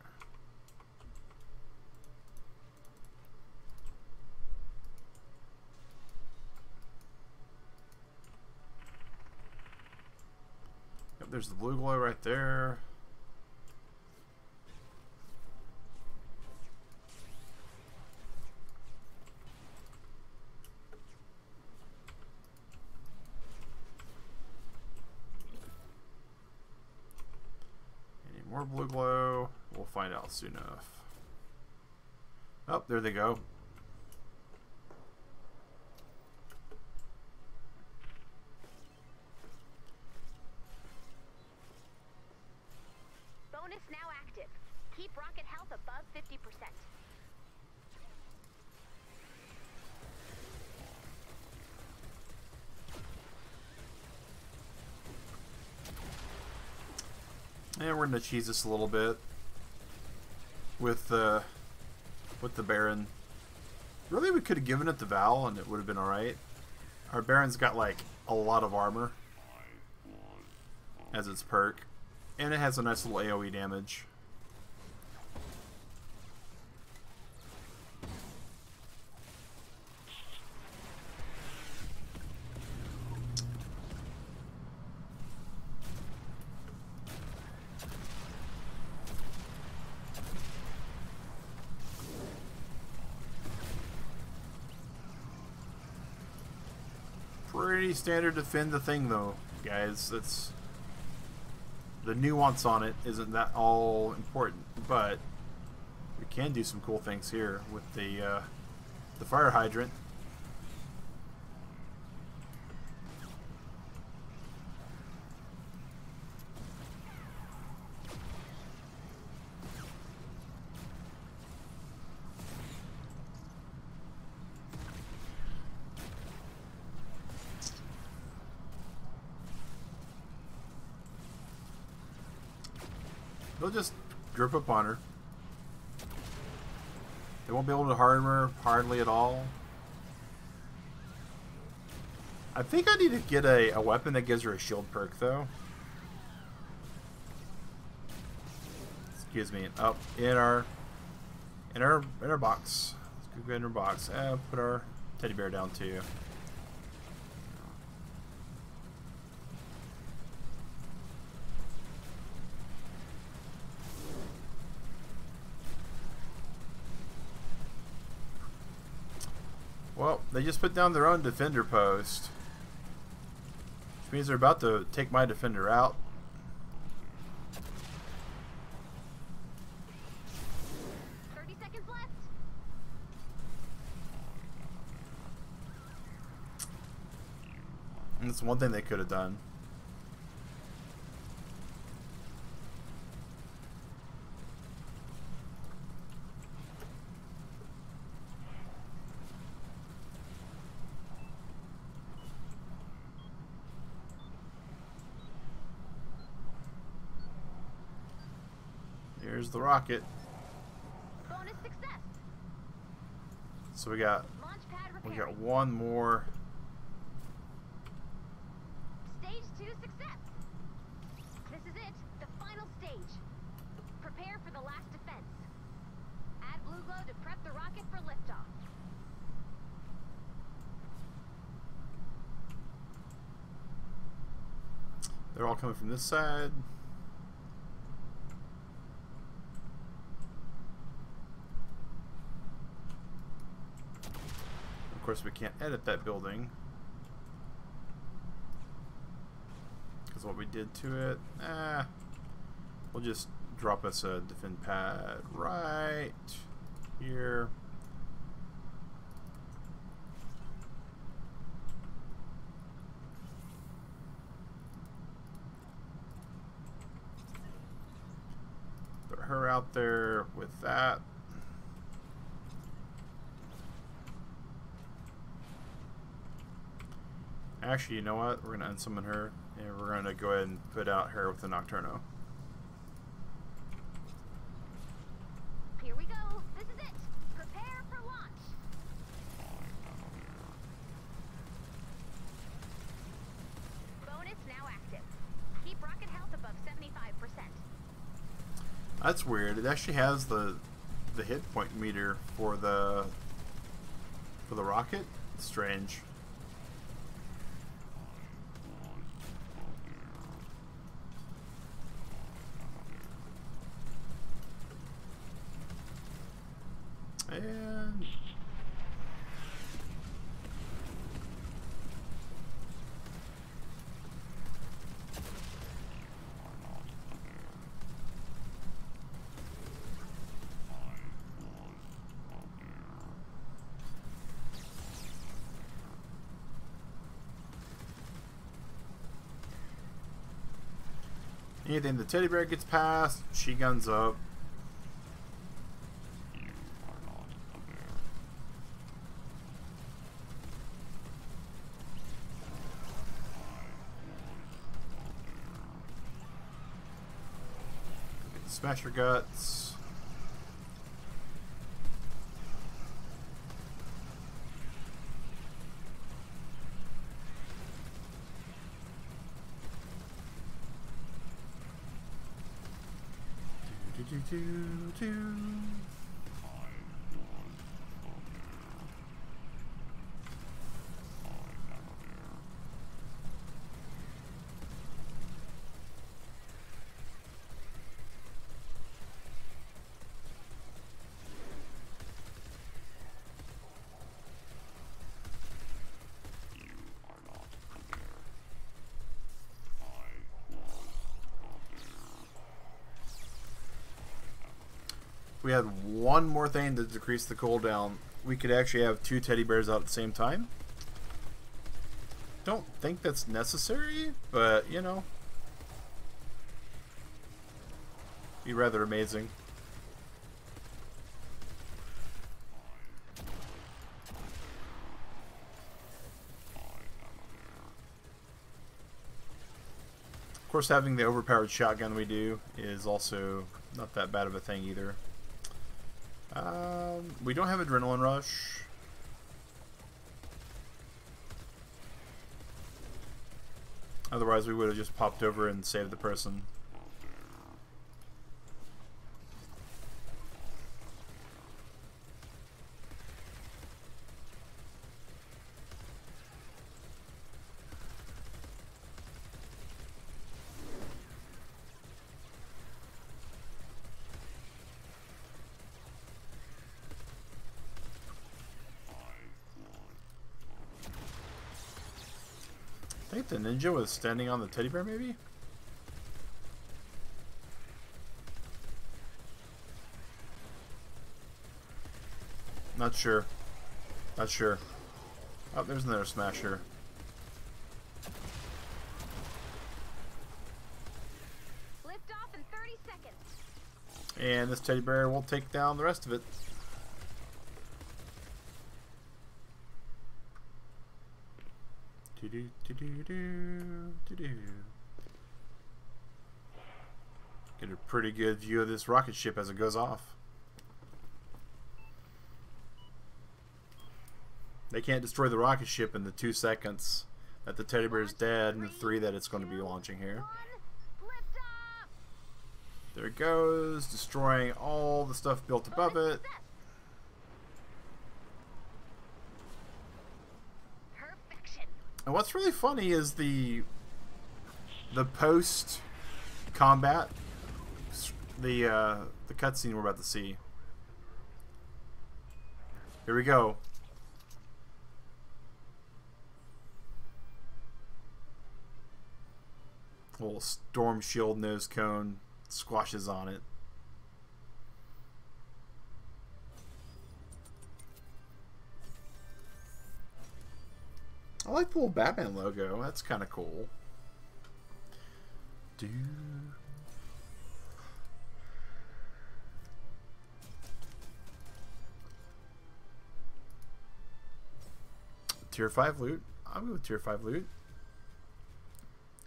Yep, there's the blue glow right there. Blue glow. We'll find out soon enough. Oh, there they go. Bonus now active. Keep rocket health above 50%. And we're gonna cheese this a little bit with the with the Baron. Really, we could have given it the Val and it would have been all right. Our Baron's got like a lot of armor as its perk, and it has a nice little AOE damage. Pretty standard defend the thing though, guys. It's the nuance on it isn't that all important, but we can do some cool things here with the uh, the fire hydrant. They'll just drip up on her. They won't be able to harm her hardly at all. I think I need to get a, a weapon that gives her a shield perk, though. Excuse me. Up oh, in our in our in our box. Let's go in our box. and put our teddy bear down too. Well, they just put down their own defender post. Which means they're about to take my defender out. Thirty seconds left. And that's one thing they could have done. Here's the rocket. Bonus success. So we got we got one more. Stage two success. This is it, the final stage. Prepare for the last defense. Add blue glow to prep the rocket for liftoff. They're all coming from this side. Course, we can't edit that building. Because what we did to it, eh, we'll just drop us a defend pad right here. Put her out there with that. Actually, you know what? We're going to unsummon her, and we're going to go ahead and put out her with the Nocturno. Here we go. This is it. Prepare for launch. Bonus now active. Keep rocket health above 75%. That's weird. It actually has the the hit point meter for the for the rocket. Strange. Anything the teddy bear gets past, she guns up. Smash your guts. Do, do, do, do, do. We had one more thing to decrease the cooldown. We could actually have two teddy bears out at the same time. Don't think that's necessary, but you know. Be rather amazing. Of course, having the overpowered shotgun we do is also not that bad of a thing either. Um, we don't have Adrenaline Rush. Otherwise, we would have just popped over and saved the person. I think the ninja was standing on the teddy bear, maybe? Not sure. Not sure. Oh, there's another smasher. Lift off in 30 seconds. And this teddy bear will take down the rest of it. Do-do, do-do, do, do-do. Get a pretty good view of this rocket ship as it goes off. They can't destroy the rocket ship in the two seconds that the teddy bear is dead and the three that it's going to be launching here. There it goes, destroying all the stuff built above it. And what's really funny is the the post combat the uh, the cutscene we're about to see. Here we go. Little storm shield nose cone squashes on it. I like the little Batman logo. That's kind of cool. Do. Tier 5 loot. I'm good with tier 5 loot.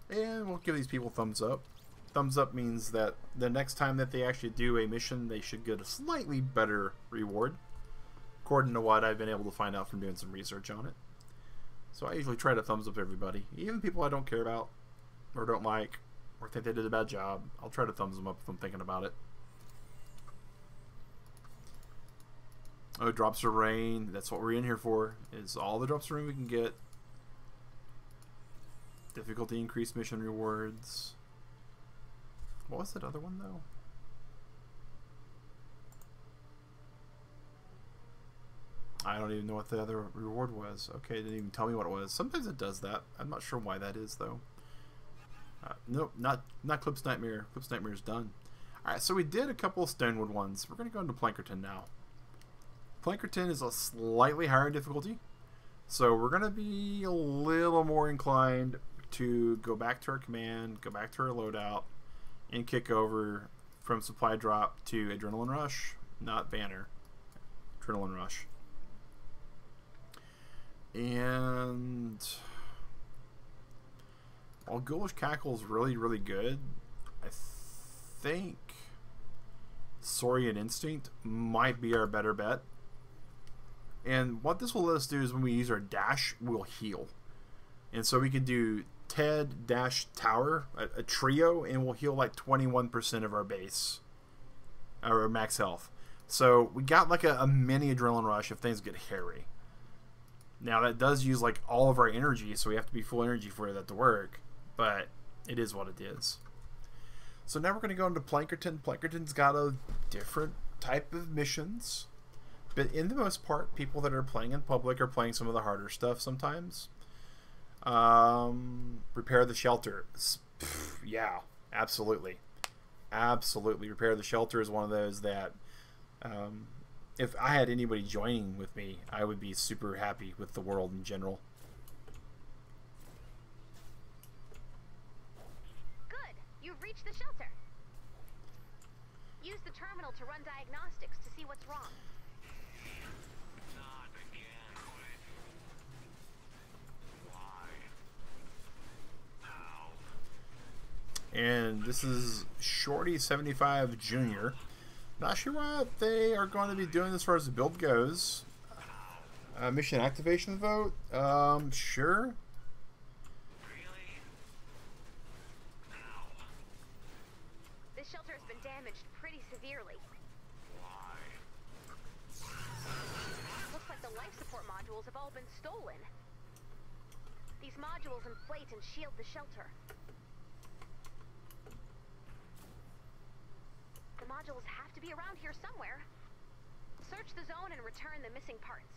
And we'll give these people thumbs up. Thumbs up means that the next time that they actually do a mission, they should get a slightly better reward. According to what I've been able to find out from doing some research on it. So I usually try to thumbs up everybody. Even people I don't care about, or don't like, or think they did a bad job. I'll try to thumbs them up if I'm thinking about it. Oh, drops of rain. That's what we're in here for. Is all the drops of rain we can get. Difficulty increased mission rewards. What was that other one though? I don't even know what the other reward was. Okay, didn't even tell me what it was. Sometimes it does that. I'm not sure why that is though. Uh, nope, not not Clip's Nightmare. Clip's Nightmare is done. Alright, so we did a couple of Stonewood ones. We're going to go into Plankerton now. Plankerton is a slightly higher difficulty. So we're going to be a little more inclined to go back to our command, go back to our loadout, and kick over from Supply Drop to Adrenaline Rush, not Banner. Adrenaline Rush. And while Ghoulish Cackle is really, really good, I think Saurian Instinct might be our better bet. And what this will let us do is when we use our dash, we'll heal. And so we can do Ted dash Tower, a, a trio, and we'll heal like 21% of our base, our max health. So we got like a, a mini adrenaline rush if things get hairy. Now that does use like all of our energy, so we have to be full energy for that to work. But it is what it is. So now we're going to go into Plankerton. Plankerton's got a different type of missions. But in the most part, people that are playing in public are playing some of the harder stuff sometimes. Um, repair the shelter. Pff, yeah, absolutely. Absolutely. Repair the shelter is one of those that um, if I had anybody joining with me, I would be super happy with the world in general. Good. You've reached the shelter. Use the terminal to run diagnostics to see what's wrong. Not again, Quinn. Why? How? And this is Shorty75 Jr. Not sure what they are going to be doing as far as the build goes. Uh, mission activation vote? Um, sure. Really? This shelter has been damaged pretty severely. Why? Looks like the life support modules have all been stolen. These modules inflate and shield the shelter. The modules have to be around here somewhere. Search the zone and return the missing parts.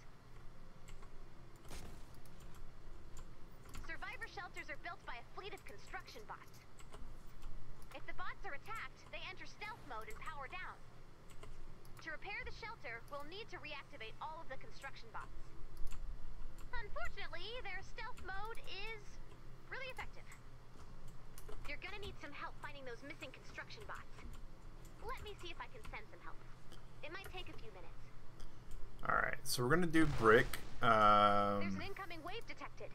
Survivor shelters are built by a fleet of construction bots. If the bots are attacked, they enter stealth mode and power down. To repair the shelter, we'll need to reactivate all of the construction bots. Unfortunately, their stealth mode is really effective. You're gonna need some help finding those missing construction bots. Let me see if I can send some help. It might take a few minutes. Alright, so we're going to do brick. There's Um, an incoming wave detected.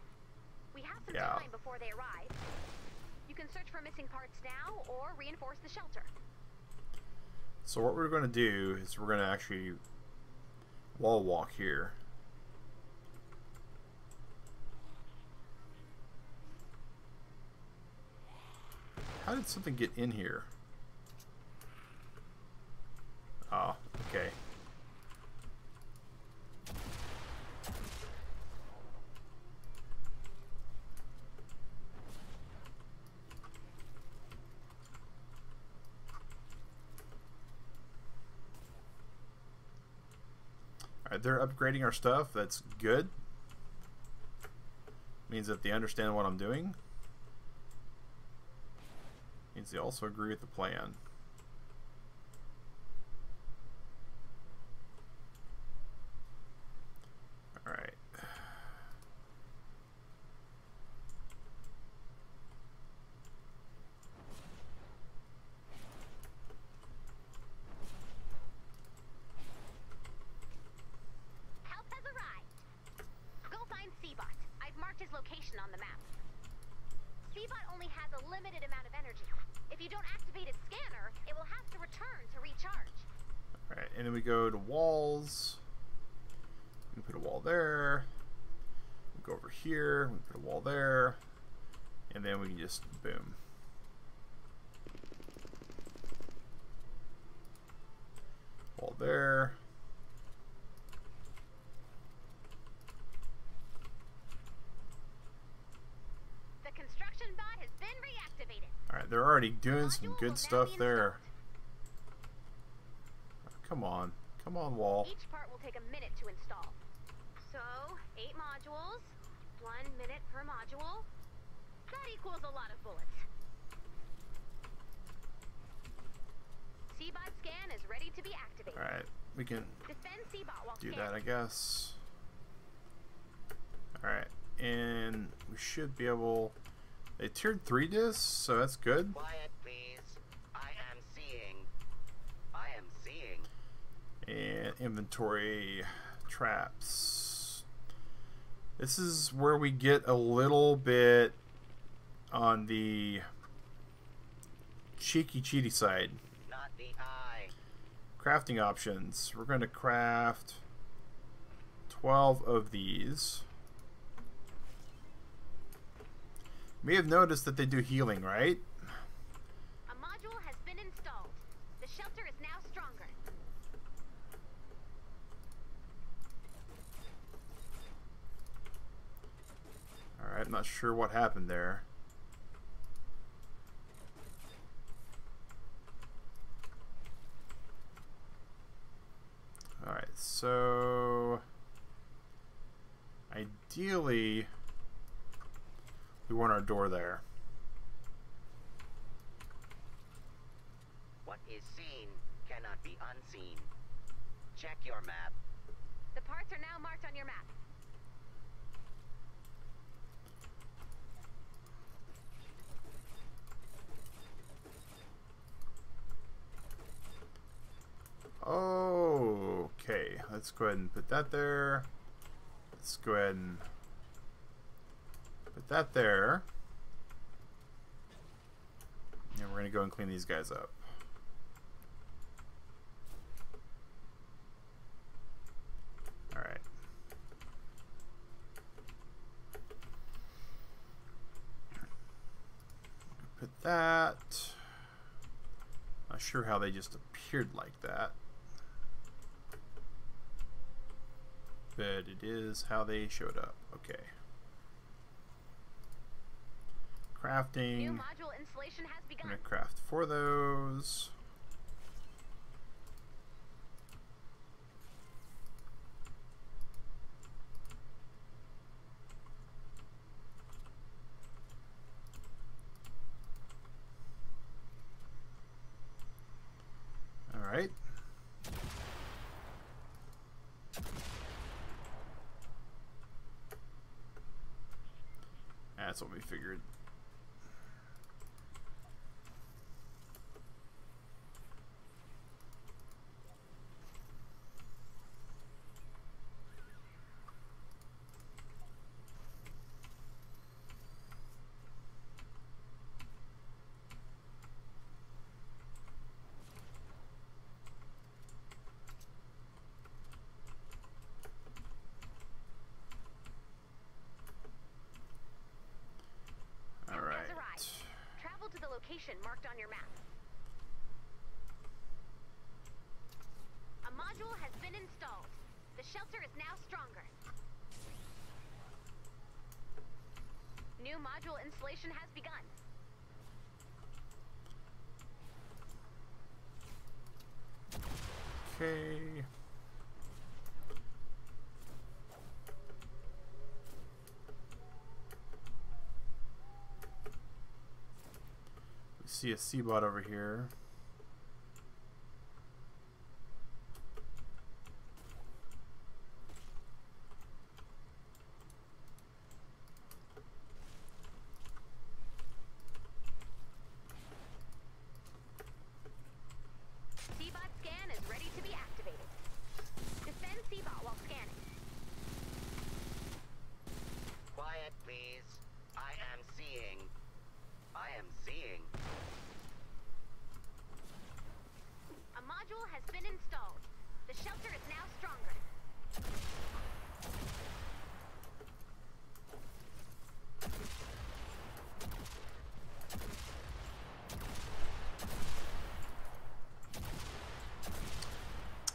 We have some Yeah. time before they arrive. You can search for missing parts now or reinforce the shelter. so what we're going to do is we're going to actually wall walk here. How did something get in here? Oh, okay. Alright, they're upgrading our stuff. That's good. Means that they understand what I'm doing. Means they also agree with the plan. Alright. Help has arrived. Go find Seebot. I've marked his location on the map. Seebot only has a limited amount of energy. If you don't activate its scanner, it will have to return to recharge. Alright, and then we go to walls. We put a wall there. We go over here. We put a wall there. And then we can just boom. Wall there. The construction bot has been reactivated. Alright, they're already doing some good stuff there. Come on. Come on, wall. Each part will take a minute to install. So, eight modules, one minute per module. That equals a lot of bullets. Seebot scan is ready to be activated. Alright, we can Defend Seebot while do that. I guess. Alright, and we should be able. They tiered three discs, so that's good. Quiet, please. I am seeing. I am seeing. And inventory traps. This is where we get a little bit on the cheeky cheaty side. Not the eye. crafting options. We're going to craft 12 of these. You may have noticed that they do healing, right? A module has been installed. The shelter is now stronger. Alright, I'm not sure what happened there. Alright, so ideally we want our door there. What is seen cannot be unseen. Check your map. The parts are now marked on your map. Okay, let's go ahead and put that there. Let's go ahead and put that there. And we're going to go and clean these guys up. Alright. Put that. Not sure how they just appeared like that. But it is how they showed up. Okay. New Crafting. module installation has I'm begun. gonna craft four of those. All right. That's what we figured. All Help has right. arrived. Travel to the location marked on your map. A module has been installed. The shelter is now stronger. New module installation has begun. Okay. See a Seebot over here. Seebot scan is ready to be activated. Defend Seebot while scanning. Quiet, please. I am seeing. I am seeing. A module has been installed. The shelter is now stronger.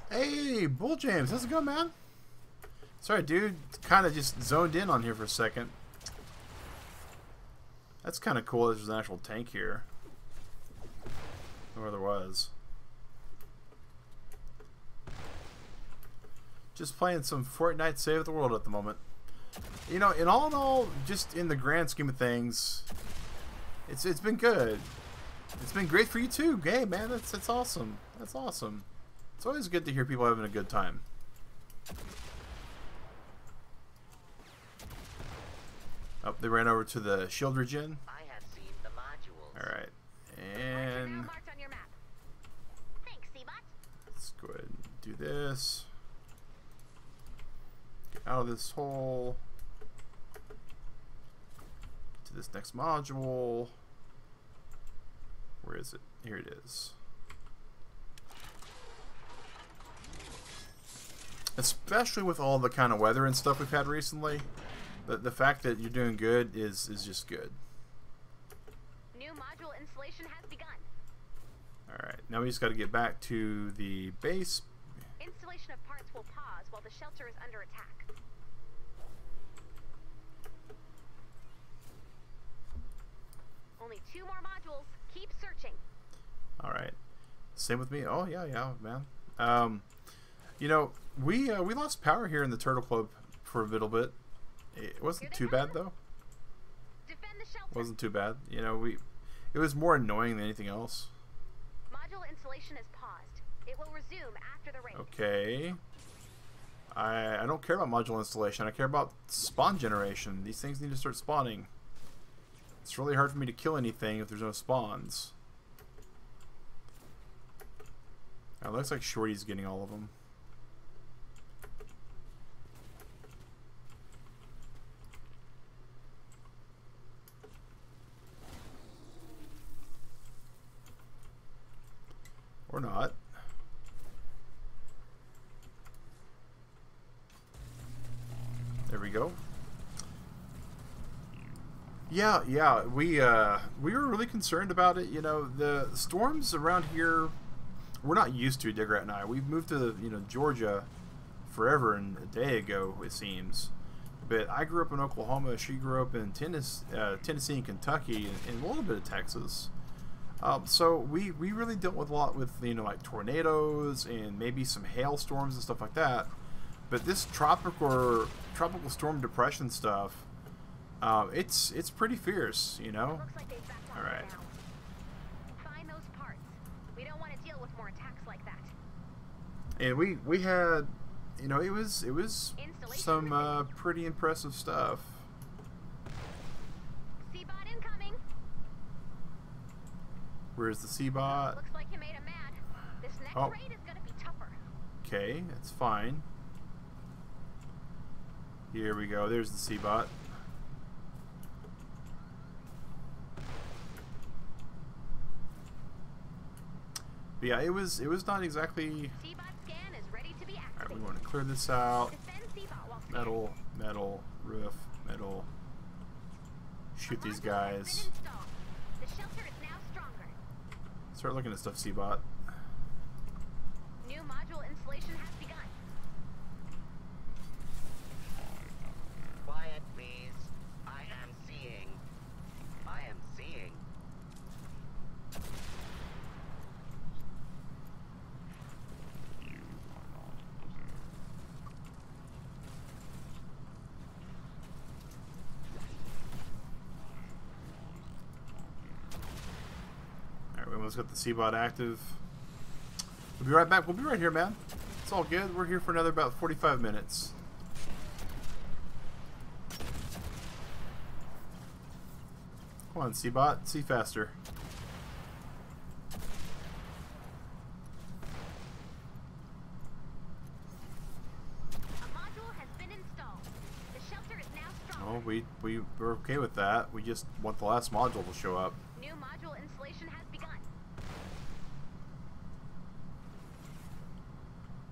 Hey, Bull James, how's it going, man? Sorry, dude. Kind of just zoned in on here for a second. That's kind of cool. There's an actual tank here. Or there was. Just playing some Fortnite Save the World at the moment. You know, in all in all, just in the grand scheme of things, it's it's been good. It's been great for you too. Hey, man, that's that's awesome. That's awesome. It's always good to hear people having a good time. Oh, they ran over to the shield regen. I have seen the modules. All right, and on your map. Thanks, let's go ahead and do this. Get out of this hole. Get to this next module. Where is it? Here it is. Especially with all the kind of weather and stuff we've had recently, the the fact that you're doing good is is just good. New module installation has begun. All right, now we just got to get back to the base. Installation of parts will pause while the shelter is under attack. Only two more modules. Keep searching. All right, same with me. Oh yeah, yeah, man. Um, you know, we uh, we lost power here in the Turtle Club for a little bit. It wasn't too bad though. Defend the shelter. wasn't too bad. You know, we it was more annoying than anything else. Module installation is paused. It will resume after the. Okay. I I don't care about module installation. I care about spawn generation. These things need to start spawning. It's really hard for me to kill anything if there's no spawns. Now, it looks like Shorty's getting all of them. Or not. There we go. Yeah, yeah, we uh, we were really concerned about it. You know, the storms around here, we're not used to. Digrat and I, we've moved to you know Georgia forever and a day ago it seems. But I grew up in Oklahoma. She grew up in Tennessee, uh, Tennessee and Kentucky, and, and a little bit of Texas. Um, so we we really dealt with a lot with you know like tornadoes and maybe some hailstorms and stuff like that. But this tropical tropical storm depression stuff, uh, it's it's pretty fierce, you know. Like they've backed off All right. now. Find those parts. We don't want to deal with more attacks like that. And we we had, you know, it was it was some uh, pretty impressive stuff. Seebot incoming. Where's the Seebot? Looks like you made him mad. This next Oh. raid is gonna be tougher. Okay, that's fine. Here we go. There's the Seebot. But yeah, it was it was not exactly. Scan is ready to be All right, we want to clear this out. Defend Seebot while scanning. Metal, metal, roof, metal. Shoot these guys. been installed. The shelter is now stronger. Start looking at stuff, Seebot. New module installation has begun. Quiet, please. I am seeing. I am seeing. Let's get the Seebot active. We'll be right back. We'll be right here, man. It's all good. We're here for another about 45 minutes. Come on, Seebot. See faster. Oh, we, we, we're okay with that. We just want the last module to show up. New module installation has begun.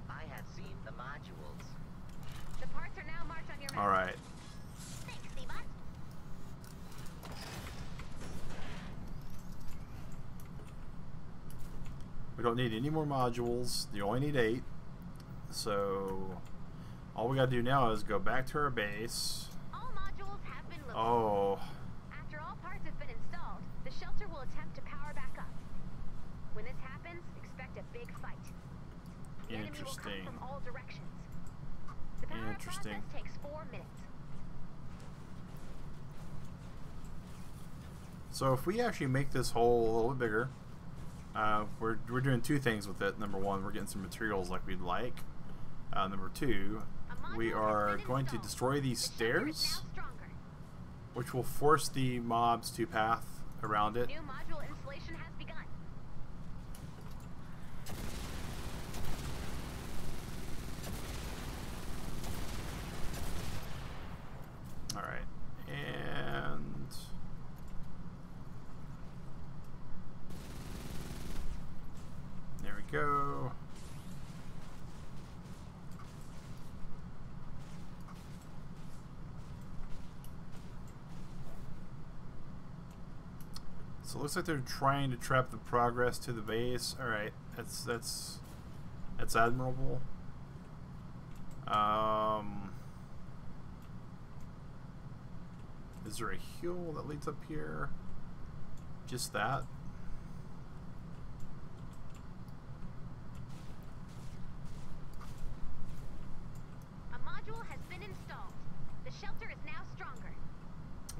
I have seen the modules. The parts are now marked on your map. Alright. We don't need any more modules. You only need eight. So, all we gotta do now is go back to our base. All modules have been loaded. Oh, After all parts have been installed, the shelter will attempt to power back up. When this happens, expect a big fight. The enemy will come Interesting. from all directions. The power up Interesting. process takes four minutes. so if we actually make this hole a little bit bigger, uh, we're, we're doing two things with it. Number one, we're getting some materials like we'd like. Uh, number two, we are going to destroy these The stairs, which will force the mobs to path around it. New module installation has begun. Alright. And there go. So it looks like they're trying to trap the progress to the base. Alright, that's that's that's admirable. Um Is there a hill that leads up here? Just that? A module has been installed. The shelter is now stronger.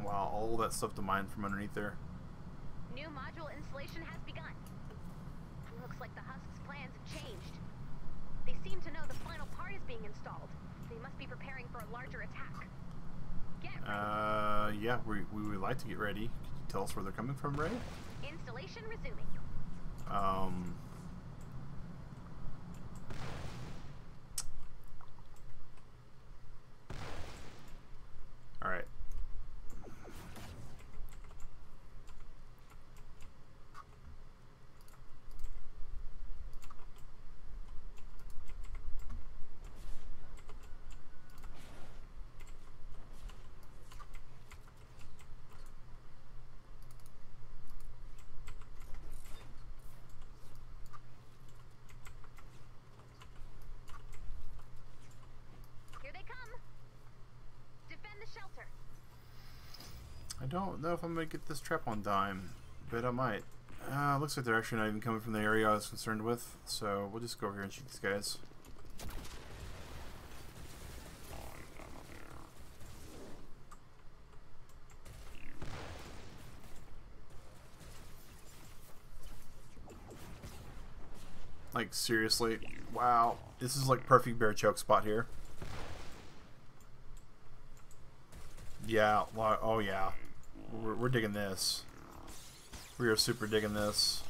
Wow, all that stuff to mine from underneath there. New module installation has begun. Looks like the Husk's plans have changed. They seem to know the final part is being installed. They must be preparing for a larger attack. Get ready. Uh, yeah, we, we would like to get ready. Could you tell us where they're coming from, Ray? Installation resuming. Um, all right. Here they come. Defend the shelter. I don't know if I'm gonna get this trap on dime, but I might. Uh, looks like they're actually not even coming from the area I was concerned with, so we'll just go over here and shoot these guys. Like seriously, wow, this is like perfect bear choke spot here. Yeah, oh yeah. We're, we're digging this. We are super digging this.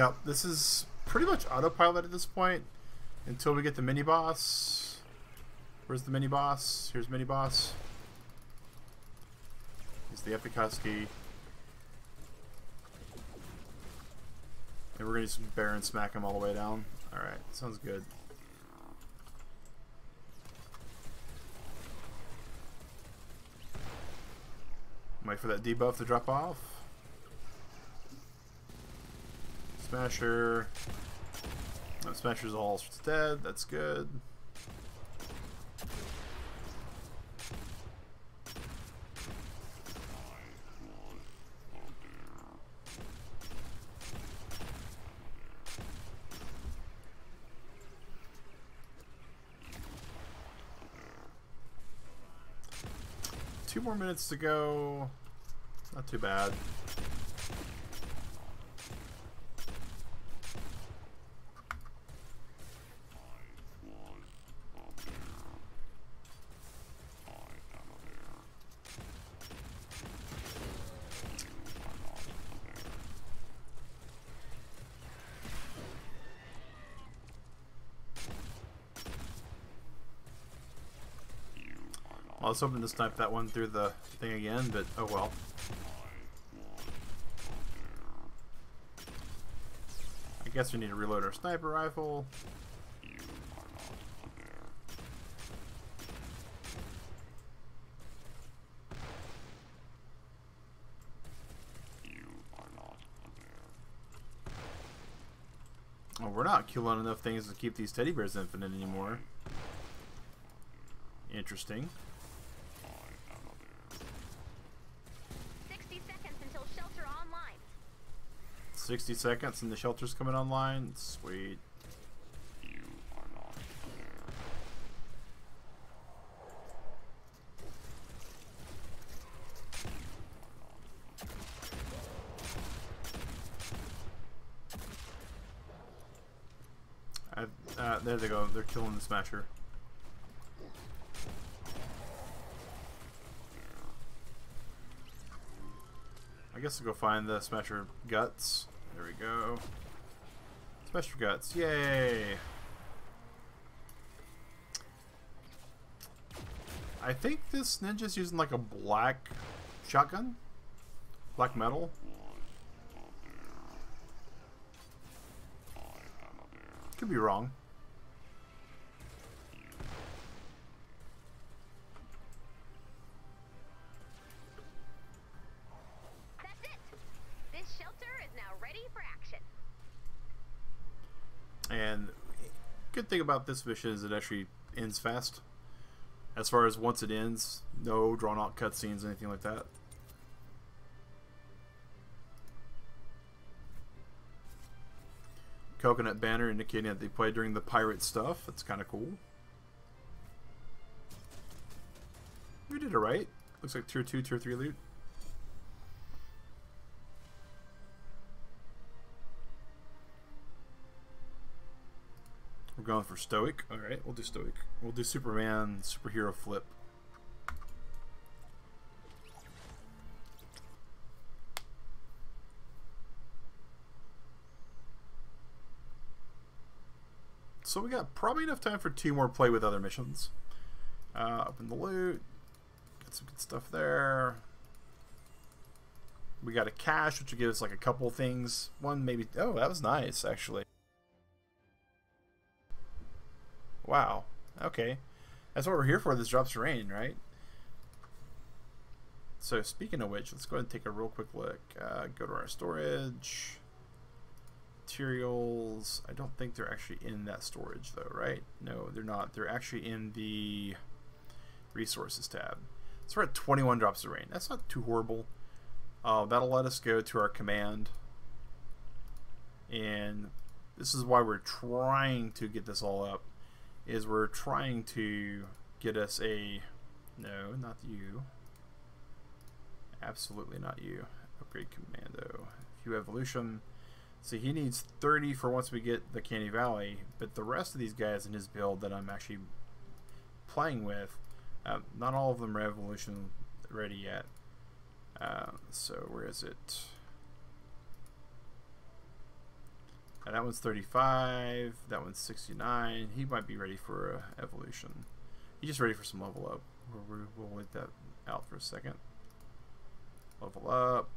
Yeah. This is pretty much autopilot at this point until we get the mini boss. Where's the mini boss? Here's mini boss. He's the epic husky. And we're gonna some bear and smack him all the way down. Alright, sounds good. Wait for that debuff to drop off. Smasher. Smasher's all dead. That's good. Two more minutes to go. Not too bad. Was hoping to snipe that one through the thing again, but oh well. I guess we need to reload our sniper rifle. We're not killing enough things to keep these teddy bears infinite anymore. Interesting. 60 seconds until shelter online. 60 seconds and the shelter's coming online. Sweet. I, uh, there they go. They're killing the smasher. I guess I'll go find the Smasher Guts. There we go. Special Guts, yay! I think this ninja's using like a black shotgun? Black metal? Could be wrong. That's it. This shelter is now ready for action. And good thing about this mission is it actually ends fast. As far as once it ends, no drawn out cutscenes, anything like that. Coconut banner indicating that they play during the pirate stuff. That's kind of cool. We did it right. Looks like tier 2, tier 3 loot. Going for Stoic. Alright, we'll do Stoic. We'll do Superman superhero flip. So we got probably enough time for two more play with other missions. Uh, open the loot. Got some good stuff there. We got a cache, which will give us like a couple things. One maybe. Oh, that was nice, actually. Wow. Okay. That's what we're here for. This drops rain, right? So speaking of which, let's go ahead and take a real quick look. Uh, go to our storage. Materials. I don't think they're actually in that storage though, right? No, they're not. They're actually in the resources tab. So we're at 21 drops of rain. That's not too horrible. Uh, that'll let us go to our command. And this is why we're trying to get this all up is we're trying to get us a no not you. Absolutely not you. Upgrade commando. Hue evolution So he needs 30 for once we get the Candy valley but the rest of these guys in his build that i'm actually playing with uh, not all of them are evolution ready yet. Uh, so where is it That one's 35. That one's 69. He might be ready for uh, evolution. He's just ready for some level up. We'll, we'll wait that out for a second. Level up.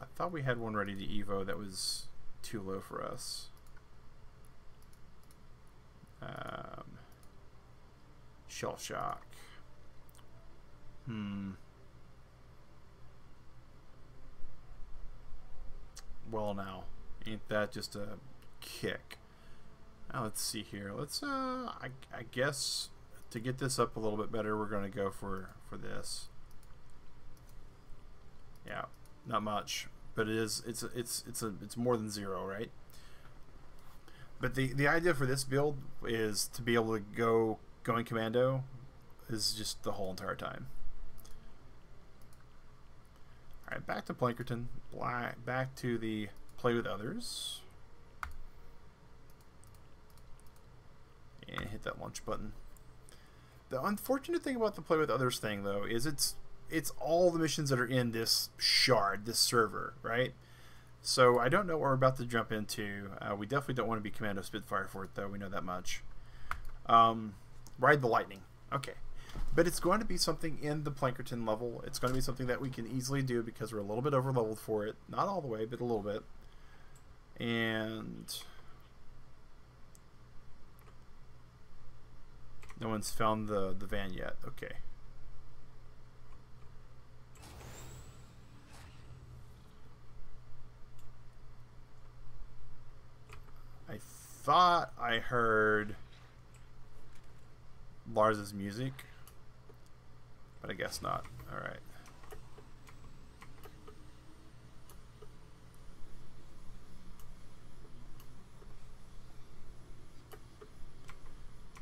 I thought we had one ready to Evo that was too low for us. Um, shell shock. Hmm. Well, now. Ain't that just a kick? Now let's see here. Let's, uh, I, I guess to get this up a little bit better, we're going to go for, for this. Yeah, not much, but it is, it's, it's, it's, a, it's more than zero, right? But the, the idea for this build is to be able to go going commando is just the whole entire time. Alright, back to Plankerton. Back to the play with others. And hit that launch button. The unfortunate thing about the play with others thing, though, is it's it's all the missions that are in this shard, this server, right? So I don't know what we're about to jump into. Uh, we definitely don't want to be Commando Spitfire for it, though. We know that much. Um, ride the Lightning. Okay. But it's going to be something in the Plankerton level. It's going to be something that we can easily do because we're a little bit over leveled for it. Not all the way, but a little bit. And no one's found the, the van yet. Okay. I thought I heard Lars's music, but I guess not. All right.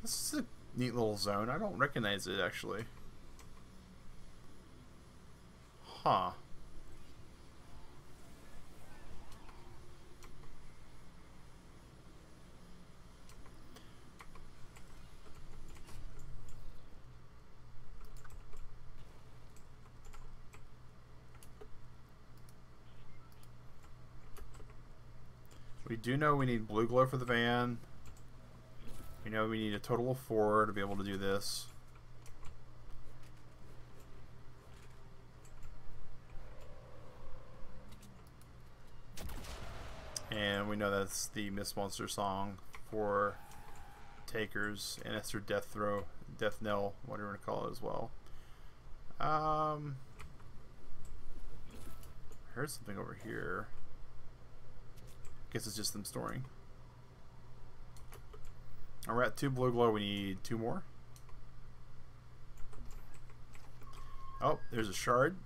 This is a neat little zone. I don't recognize it actually. Huh. We do know we need blue glow for the van. We know we need a total of four to be able to do this. And we know that's the Miss Monster song for Takers, and that's their death throw, death knell, whatever you want to call it as well. Um, I heard something over here. Guess it's just them storing. We're at two blue glow. We need two more. Oh, there's a shard,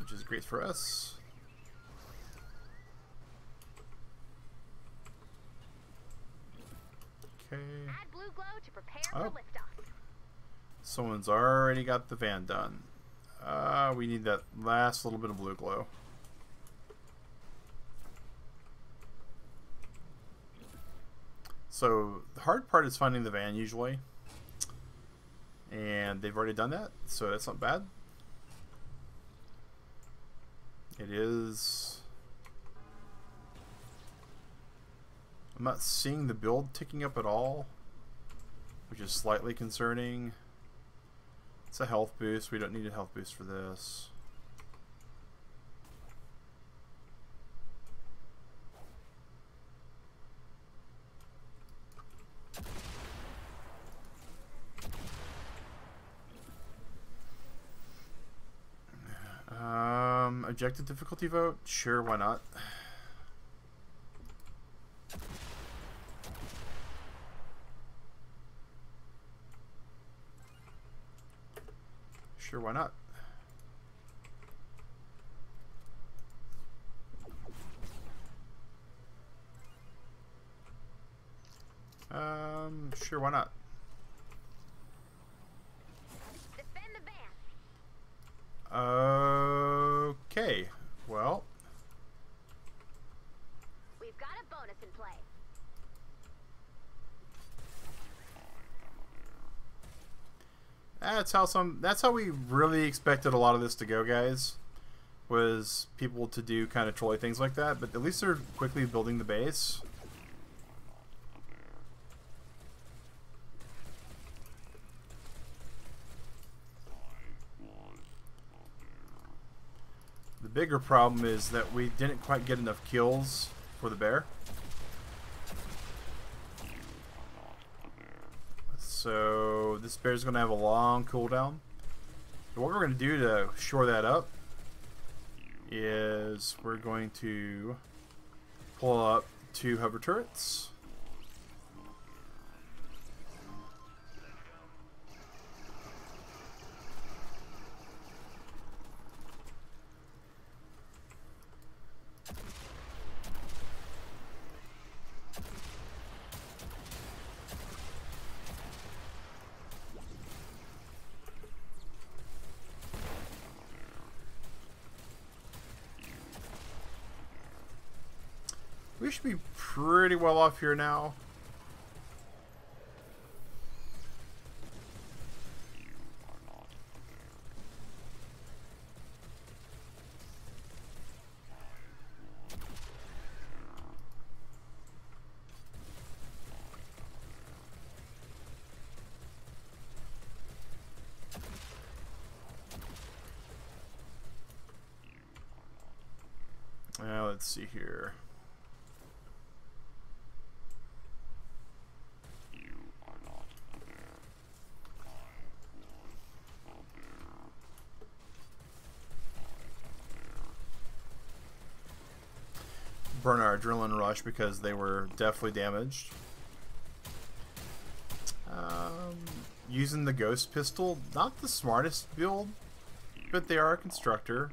which is great for us. Okay. Add blue glow to prepare Oh. for liftoff. Someone's already got the van done. Uh, we need that last little bit of blue glow. So the hard part is finding the van usually. And they've already done that, so that's not bad. It is... I'm not seeing the build ticking up at all, which is slightly concerning. It's a health boost. We don't need a health boost for this. Objective difficulty vote? Sure, why not? Sure, why not? Um, sure, why not? Defend the van. Okay, well, We've got a bonus in play. That's how some. That's how we really expected a lot of this to go, guys. Was people to do kind of trolly things like that, but at least they're quickly building the base. The bigger problem is that we didn't quite get enough kills for the bear. So this bear's going to have a long cooldown. So what we're going to do to shore that up is we're going to pull up two hover turrets. Pretty well off here now. Now let's see here. Burn our adrenaline rush because they were definitely damaged. Um, using the ghost pistol, not the smartest build, but they are a constructor.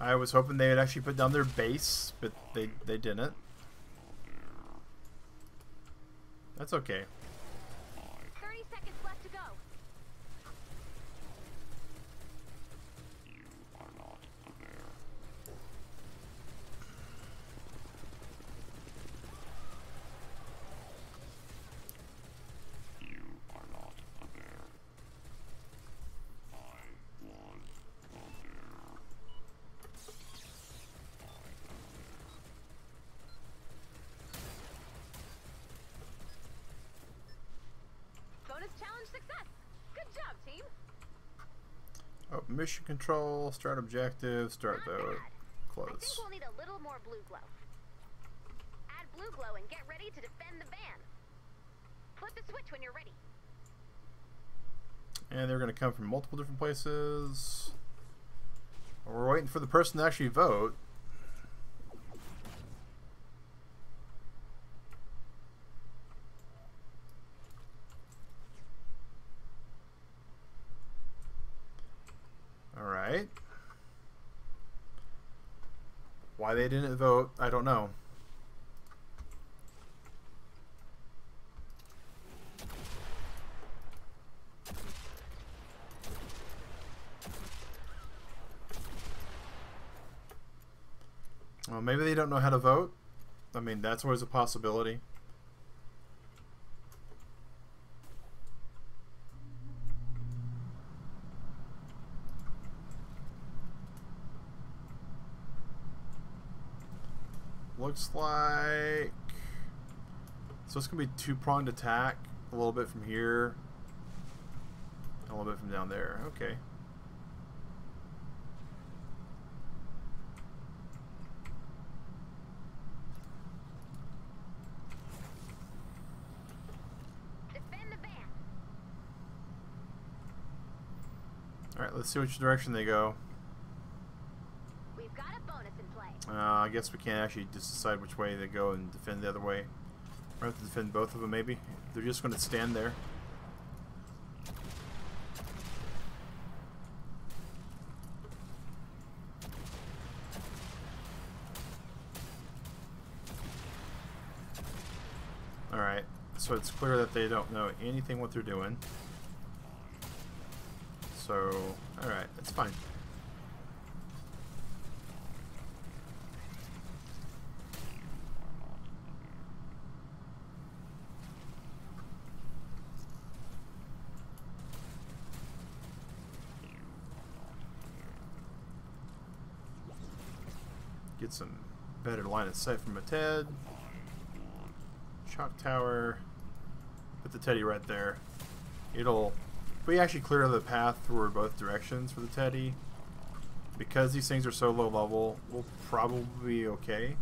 I was hoping they would actually put down their base, but they they didn't. That's okay. 30 seconds left to go. Success. Good job, team. Oh, mission control, start objective, start Not the bad. I think close. we'll need a little more blue glow. Add blue glow and get ready to defend the van. Flip the switch when you're ready. And they're going to come from multiple different places. We're waiting for the person to actually vote. Alright. Why they didn't vote, I don't know. Well, maybe they don't know how to vote. I mean, that's always a possibility. Looks like... So it's going to be two-pronged attack. A little bit from here. A little bit from down there. Okay. Defend the van. Alright, let's see which direction they go. We've got a bonus in play. Uh, I guess we can't actually just decide which way they go and defend the other way. We have to defend both of them, maybe. They're just going to stand there. Alright, so it's clear that they don't know anything what they're doing. So, alright, that's fine. Get some better line of sight from a Ted. Shock tower. Put the Teddy right there. It'll. If we actually clear the path through both directions for the Teddy, because these things are so low level, we'll probably be okay.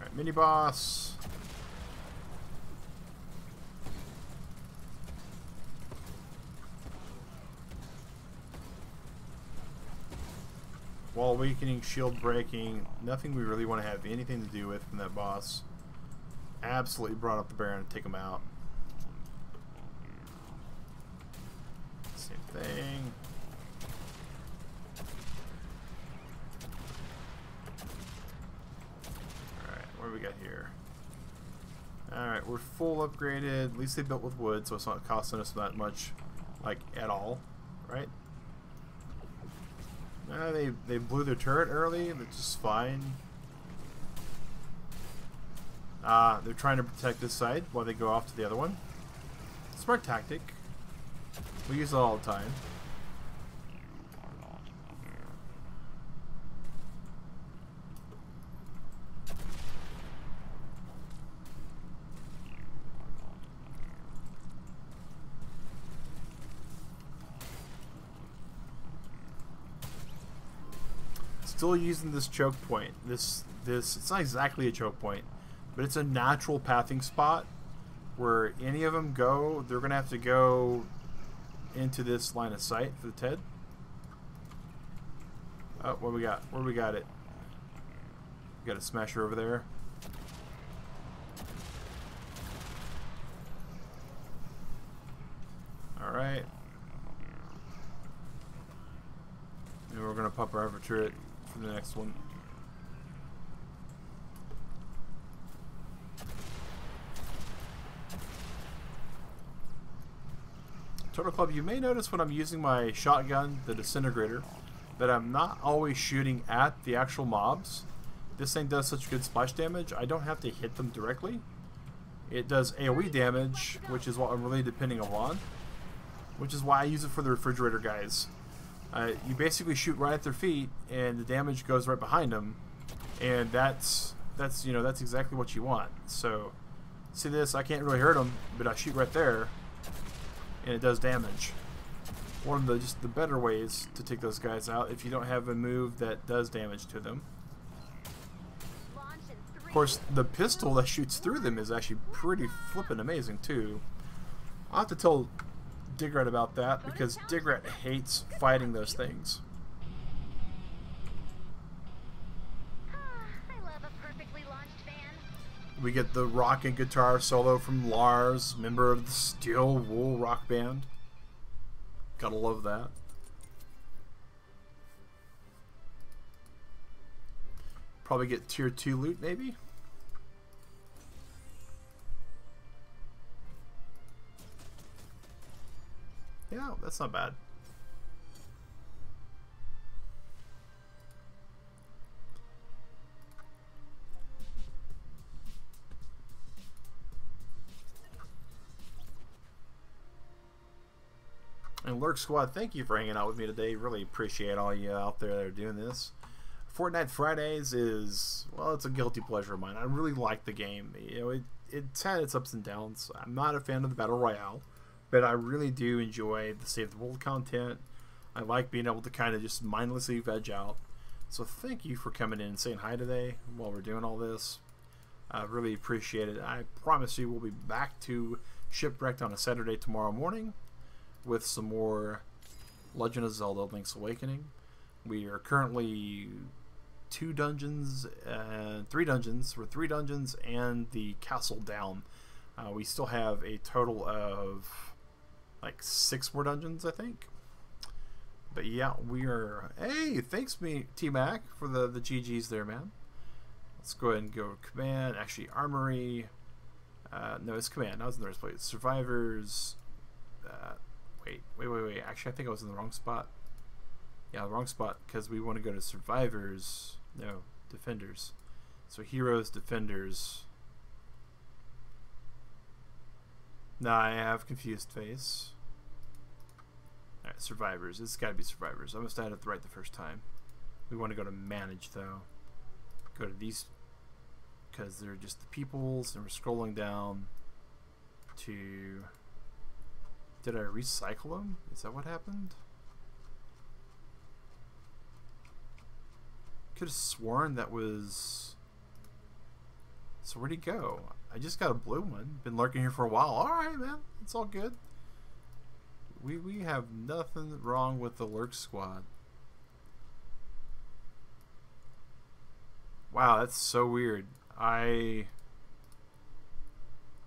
Alright, mini boss. Wall weakening, shield breaking, nothing we really want to have anything to do with from that boss. Absolutely brought up the Baron to take him out. Same thing. Alright, what do we got here? Alright, we're full upgraded. At least they built with wood, so it's not costing us that much, like, at all. Right? Uh, they, they blew their turret early, that's just fine. Uh, they're trying to protect this side while they go off to the other one. Smart tactic. We use it all the time. Still using this choke point. This this it's not exactly a choke point, but it's a natural pathing spot where any of them go, they're to have to go into this line of sight for the TED. Oh, what we got? Where we got it? We got a smasher over there. Alright. And we're to pop our hover turret for the next one. Turtle Club, you may notice when I'm using my shotgun, the disintegrator, that I'm not always shooting at the actual mobs. This thing does such good splash damage, I don't have to hit them directly. It does AoE damage, which is what I'm really depending upon, which is why I use it for the refrigerator guys. Uh, you basically shoot right at their feet, and the damage goes right behind them, and that's that's you know that's exactly what you want. So, see this? I can't really hurt them, but I shoot right there, and it does damage. One of the just the better ways to take those guys out if you don't have a move that does damage to them. Of course, the pistol that shoots through them is actually pretty flippin' amazing too. I'll have to tell Digrat about that because Digrat hates fighting those things. We get the rock and guitar solo from Lars, member of the Steel Wool rock band. Gotta love that. Probably get tier 2 loot, maybe? Yeah, that's not bad. And Lurk Squad, thank you for hanging out with me today. Really appreciate all you out there that are doing this. Fortnite Fridays is, well, it's a guilty pleasure of mine. I really like the game. You know, it, it's had its ups and downs. I'm not a fan of the Battle Royale, but I really do enjoy the Save the World content. I like being able to kind of just mindlessly veg out. So thank you for coming in and saying hi today while we're doing all this. I really appreciate it. I promise you we'll be back to Shipwrecked on a Saturday tomorrow morning with some more Legend of Zelda Link's Awakening. We are currently two dungeons, uh, three dungeons. We're three dungeons and the castle down. Uh, we still have a total of like six more dungeons, I think. But yeah, we are. Hey, thanks me T Mac for the the GGs there, man. Let's go ahead and go command. Actually, armory. Uh, no, it's command. I was in the first place. Survivors. Uh, Wait, wait, wait, wait. Actually, I think I was in the wrong spot. Yeah, wrong spot because we want to go to survivors. No, defenders. So heroes, defenders. Now I have confused face. Alright, survivors. It's got to be survivors. I must have had it right the first time. We want to go to manage though. Go to these because they're just the peoples, and we're scrolling down to did I recycle them? Is that what happened? Could have sworn that was... So where'd he go? I just got a blue one. Been lurking here for a while. Alright, man. It's all good. We, we have nothing wrong with the lurk squad. Wow, that's so weird. I...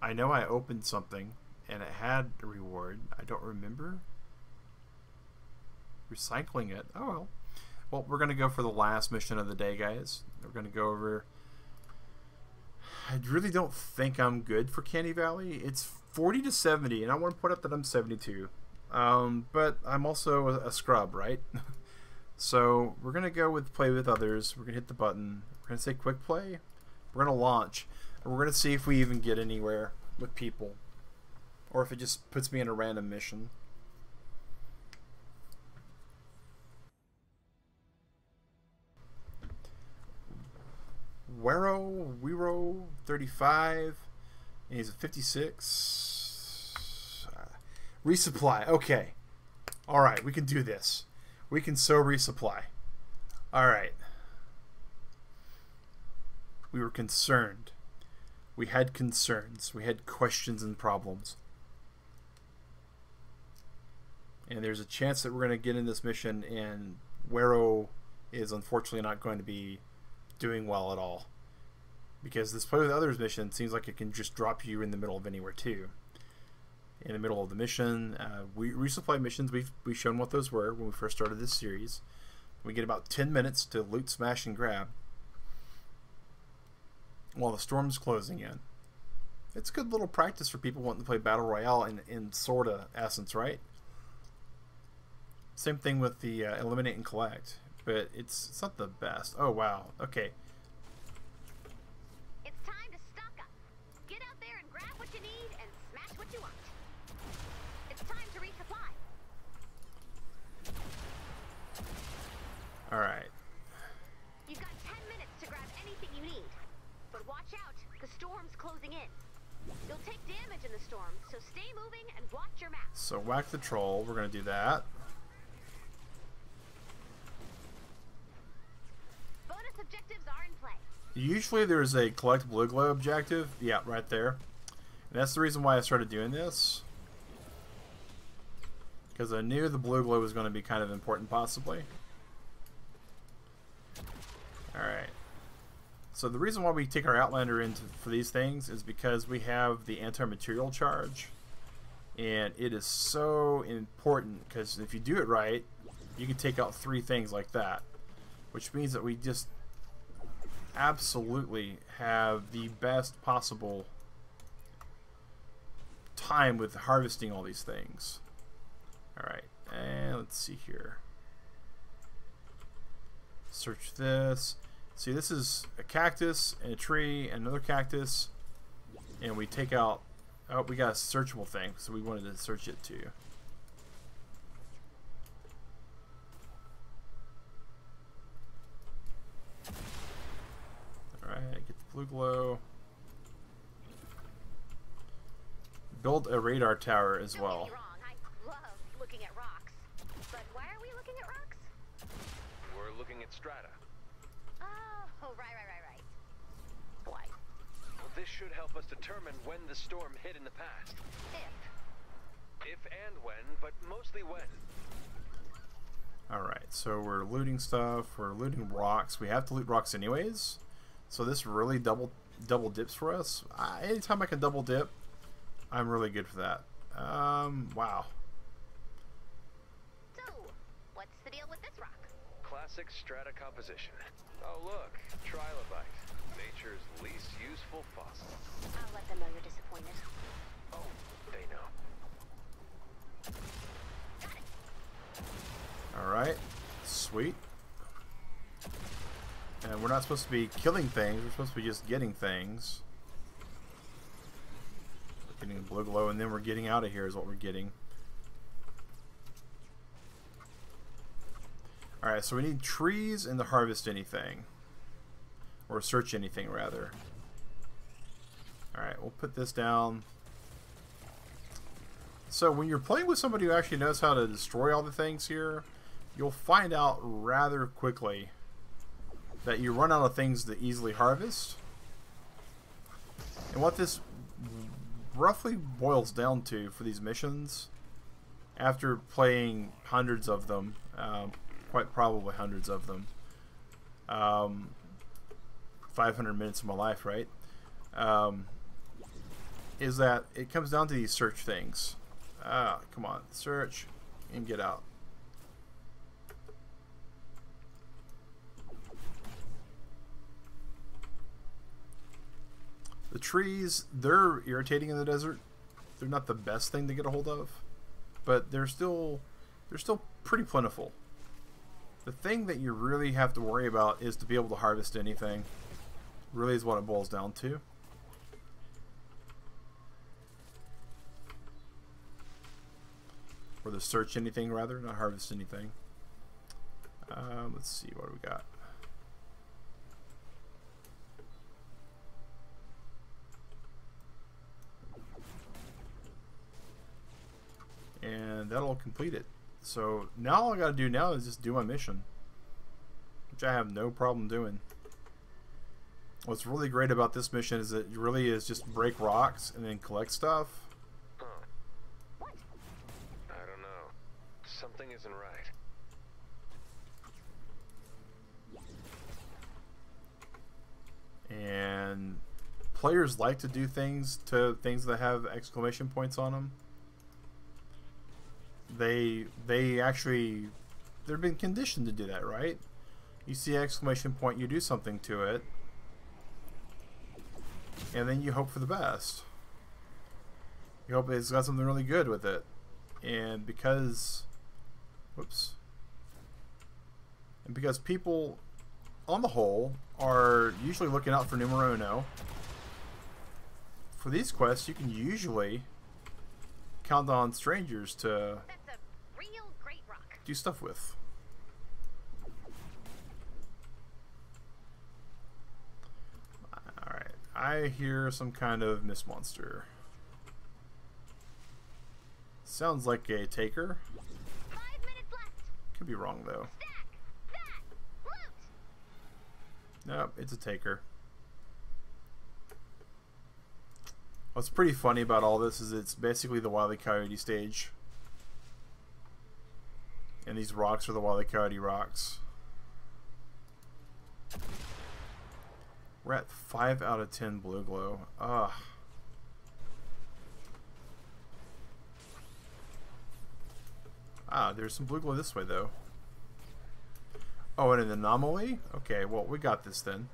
I know I opened something and it had a reward. I don't remember recycling it. Oh well. Well, we're gonna go for the last mission of the day, guys. We're gonna go over I really don't think I'm good for Candy Valley. It's 40 to 70, and I want to point out that I'm 72. Um, but I'm also a, a scrub, right? so we're going to go with play with others. We're going to hit the button. We're going to say quick play. We're going to launch. And we're going to see if we even get anywhere with people. Or if it just puts me in a random mission. Wero, Wero, 35. And he's a 56. Uh, resupply. Okay. All right, we can do this. We can so resupply. All right. We were concerned. We had concerns. We had questions and problems. And there's a chance that we're going to get in this mission, and Wero is unfortunately not going to be doing well at all. Because this play with others mission seems like it can just drop you in the middle of anywhere too. In the middle of the mission, uh, we resupply missions. We've we've shown what those were when we first started this series. We get about ten minutes to loot, smash, and grab while the storm's closing in. It's a good little practice for people wanting to play battle royale in in sorta essence, right? Same thing with the uh, eliminate and collect, but it's it's not the best. Oh wow, okay. It's time to stock up. Get out there and grab what you need and smash what you want. It's time to resupply. All right. You've got 10 minutes to grab anything you need. But watch out, the storm's closing in. You'll take damage in the storm, so stay moving and watch your map. So whack the troll. We're gonna do that. Bonus objectives are in play. Usually there's a collect blue glow objective. Yeah, right there. And that's the reason why I started doing this. Because I knew the blue glow was going to be kind of important, possibly. Alright. So the reason why we take our Outlander in for these things is because we have the anti-material charge. And it is so important, because if you do it right, you can take out three things like that. Which means that we just absolutely have the best possible time with harvesting all these things. Alright, and let's see here. Search this. See, this is a cactus and a tree and another cactus. And we take out... Oh, we got a searchable thing, so we wanted to search it too. Alright, get the blue glow. Build a radar tower as well. get me wrong, I love looking at rocks. But why are we looking at rocks? We're looking at strata. Oh, right, right, right, right. Why? Well, this should help us determine when the storm hit in the past. If. If and when, but mostly when. Alright, so we're looting stuff, we're looting rocks. We have to loot rocks anyways. So this really double double dips for us. Uh, anytime I can double dip, I'm really good for that. Um, wow. So, what's the deal with this rock? Classic strata composition. Oh look, trilobite. Nature's least useful fossil. I'll let them know you're disappointed. Oh, they know. Alright, sweet. And we're not supposed to be killing things, we're supposed to be just getting things. We're getting the blue glow and then we're getting out of here is what we're getting. Alright, so we need trees and to harvest anything. Or search anything, rather. Alright, we'll put this down. So when you're playing with somebody who actually knows how to destroy all the things here, you'll find out rather quickly that you run out of things to easily harvest. And what this roughly boils down to for these missions, after playing hundreds of them, um, quite probably hundreds of them, um, 500 minutes of my life, right? Um, is that it comes down to these search things. Ah, come on, search and get out. The trees, they're irritating in the desert. They're not the best thing to get a hold of, but they're still they're still pretty plentiful. The thing that you really have to worry about is to be able to harvest anything. Really is what it boils down to. Or the search anything rather, not harvest anything. Um, let's see what do we got. And that'll complete it. So now all I gotta do now is just do my mission. Which I have no problem doing. What's really great about this mission is it really is just break rocks and then collect stuff. Huh. I don't know. Something isn't right. And players like to do things to things that have exclamation points on them. They they actually they've been conditioned to do that, right? You see exclamation point, you do something to it, and then you hope for the best. You hope it's got something really good with it, and because, whoops, and because people, on the whole, are usually looking out for numero uno. For these quests, you can usually count on strangers to That's a real great rock. do stuff with. I hear some kind of mist monster. Sounds like a taker. Five minutes left. Could be wrong though. Nope, it's a taker. What's pretty funny about all this is it's basically the Wile E. Coyote stage. And these rocks are the Wile E. Coyote rocks. We're at 5 out of 10 blue glow. Ugh. Ah, there's some blue glow this way though. Oh, and an anomaly? Okay, well, we got this then.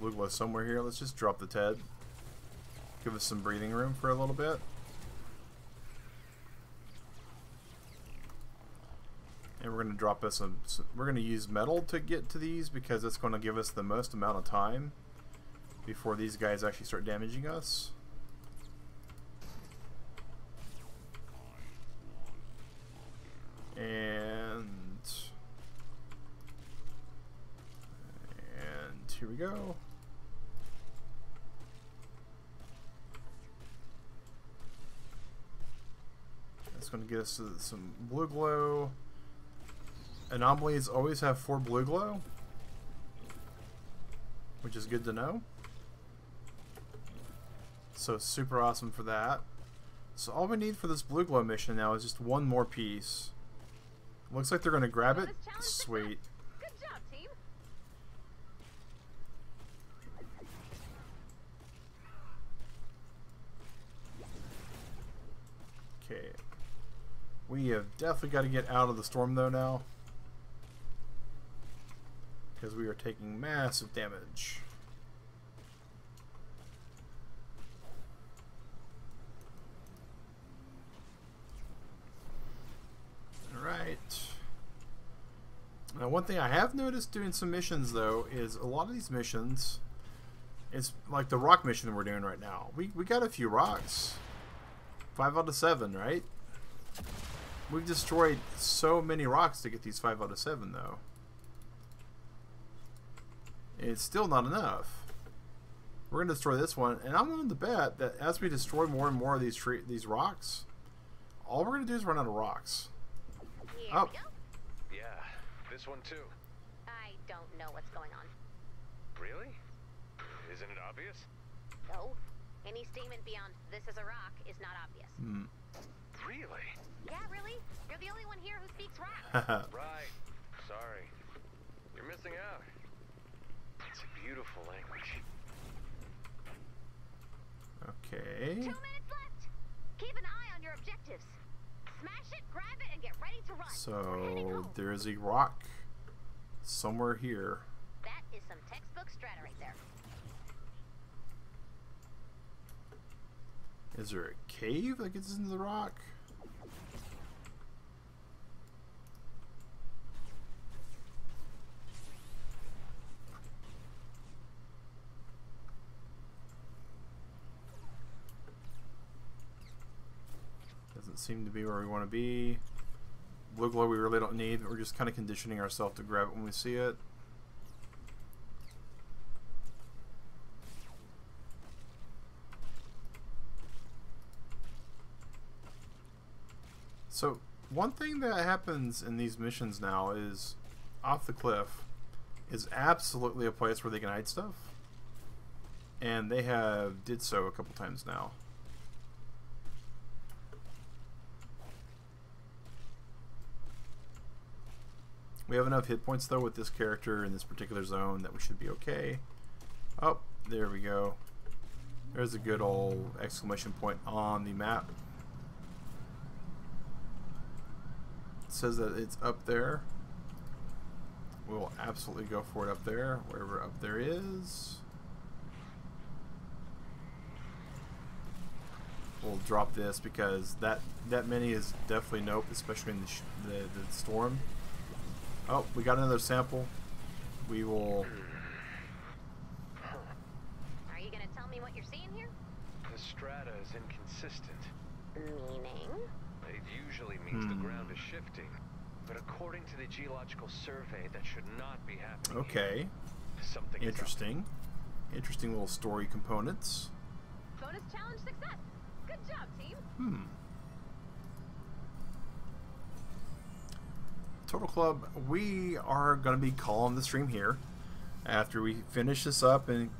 Know there's somewhere here. Let's just drop the TED. Give us some breathing room for a little bit. And we're going to drop us some, some- We're going to use metal to get to these because it's going to give us the most amount of time before these guys actually start damaging us. And. And here we go. That's going to get us some blue glow. Anomalies always have four blue glow, which is good to know. So super awesome for that. So all we need for this blue glow mission now is just one more piece. Looks like they're going to grab it. Sweet. Good job, team. Okay. We have definitely got to get out of the storm though now. Because we are taking massive damage. Alright. Now one thing I have noticed doing some missions though is a lot of these missions it's like the rock mission we're doing right now. We we got a few rocks. Five out of seven, right? We've destroyed so many rocks to get these five out of seven, though. It's still not enough. We're gonna destroy this one, and I'm willing to bet that as we destroy more and more of these tree these rocks, all we're gonna do is run out of rocks. Here Oh. we go. Yeah, this one too. I don't know what's going on. Really? Isn't it obvious? No. Any statement beyond this is a rock is not obvious. Hmm. Really? Yeah, really? You're the only one here who speaks rock. Right. Sorry. You're missing out. It's a beautiful language. Okay. Two minutes left. Keep an eye on your objectives. Smash it, grab it, and get ready to run. So there is a rock somewhere here. That is some textbook strata right there. Is there a cave that gets into the rock? Seem to be where we want to be. Blue glow we really don't need. We're just kind of conditioning ourselves to grab it when we see it. So, one thing that happens in these missions now is off the cliff is absolutely a place where they can hide stuff. And they have did so a couple times now. We have enough hit points though with this character in this particular zone that we should be okay. Oh, there we go. There's a good old exclamation point on the map. It says that it's up there. We will absolutely go for it up there, wherever up there is. We'll drop this because that that mini is definitely nope, especially in the, the, the storm. Oh, we got another sample. We will. Are you gonna tell me what you're seeing here? The strata is inconsistent. Meaning? It usually means Hmm. the ground is shifting. But according to the geological survey, that should not be happening. Okay, here. Something is up. interesting. Interesting little story components. Bonus challenge success. Good job, team. Hmm. Turtle Club, we are going to be calling the stream here after we finish this up and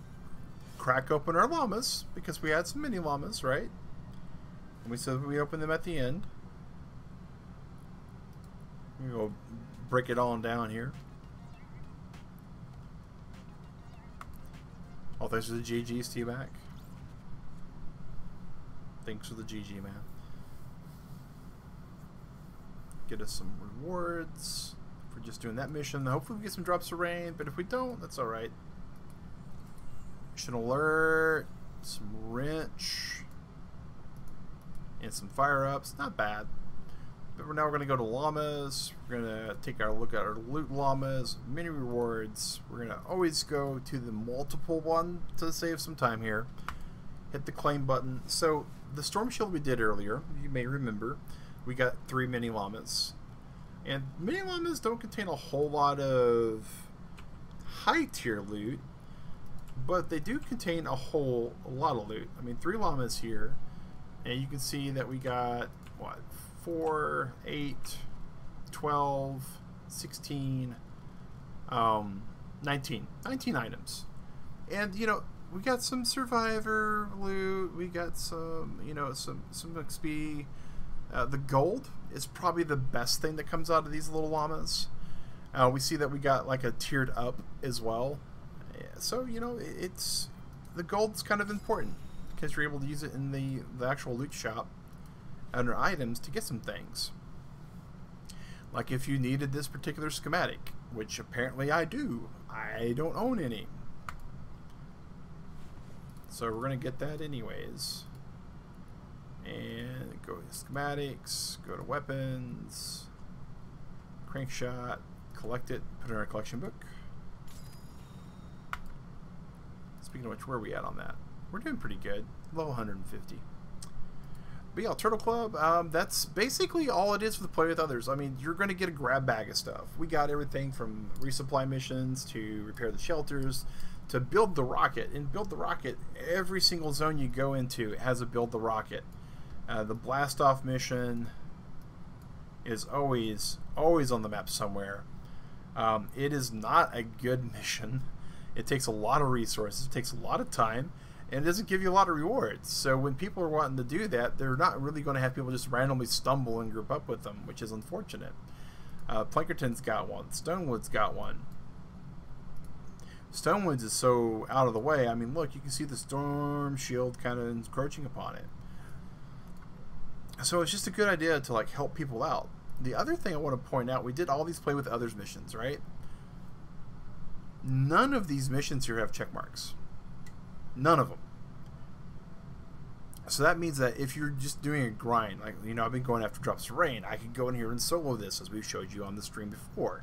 crack open our llamas because we had some mini llamas, right? And we said we open them at the end. We go break it on down here. All thanks for the GG's T Mac. Thanks for the GG, man. Get us some rewards for just doing that mission. Hopefully we get some drops of rain, but if we don't, that's alright. Mission alert, some wrench, and some fire ups. Not bad. But now we're going to go to llamas. We're going to take our look at our loot llamas, mini rewards. We're going to always go to the multiple one to save some time here. Hit the claim button. So the storm shield we did earlier, you may remember, we got three mini llamas. And mini llamas don't contain a whole lot of high tier loot, but they do contain a whole a lot of loot. I mean, three llamas here, and you can see that we got what 4, 8, 12, 16, um, 19. 19 items. And, you know, we got some survivor loot. We got some, you know, some, some XP. Uh, the gold is probably the best thing that comes out of these little llamas. Uh, we see that we got like a tiered up as well. So, you know, it's the gold's kind of important because you're able to use it in the, the actual loot shop under items to get some things. Like if you needed this particular schematic, which apparently I do. I don't own any. So we're going to get that anyways. And go to schematics, go to weapons, crankshot, collect it, put it in our collection book. Speaking of which, where are we at on that? We're doing pretty good. Level 150. But yeah, Turtle Club, um, that's basically all it is for the play with others. I mean, you're going to get a grab bag of stuff. We got everything from resupply missions to repair the shelters to build the rocket. And build the rocket, every single zone you go into has a build the rocket. Uh, the blast off mission is always, always on the map somewhere. Um, it is not a good mission. It takes a lot of resources, it takes a lot of time, and it doesn't give you a lot of rewards. So when people are wanting to do that, they're not really going to have people just randomly stumble and group up with them, which is unfortunate. Uh, Plankerton's got one. Stonewood's got one. Stonewoods is so out of the way. I mean, look, you can see the storm shield kind of encroaching upon it. So it's just a good idea to like help people out. The other thing I want to point out, we did all these play with others missions, right? None of these missions here have check marks. None of them. So that means that if you're just doing a grind, like you know, I've been going after drops of rain, I could go in here and solo this as we've showed you on the stream before.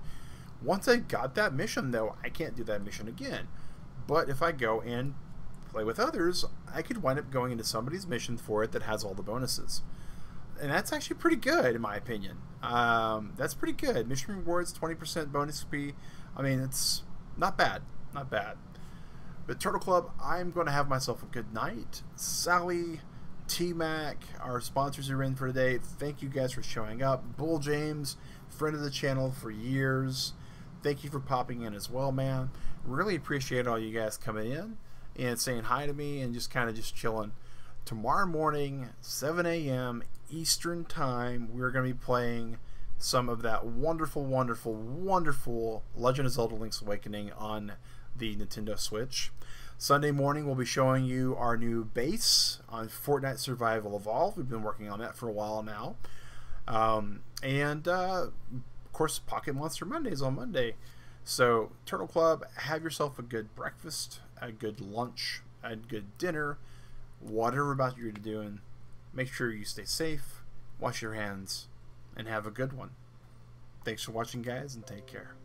Once I got that mission, though, I can't do that mission again. But if I go and play with others, I could wind up going into somebody's mission for it that has all the bonuses. And that's actually pretty good, in my opinion. Um, that's pretty good. Mission rewards, 20% bonus fee. I mean, it's not bad. Not bad. But Turtle Club, I'm going to have myself a good night. Sally, T Mac, our sponsors are in for today. Thank you guys for showing up. Bull James, friend of the channel for years. Thank you for popping in as well, man. Really appreciate all you guys coming in and saying hi to me and just kind of just chilling. Tomorrow morning, 7 a.m. Eastern Time, we're going to be playing some of that wonderful, wonderful, wonderful Legend of Zelda Link's Awakening on the Nintendo Switch. Sunday morning, we'll be showing you our new base on Fortnite Survival Evolved. We've been working on that for a while now. Um, and, uh, of course, Pocket Monster Mondays on Monday. So, Turtle Club, have yourself a good breakfast, a good lunch, a good dinner, whatever about you're doing. Make sure you stay safe, wash your hands, and have a good one. Thanks for watching, guys, and take care.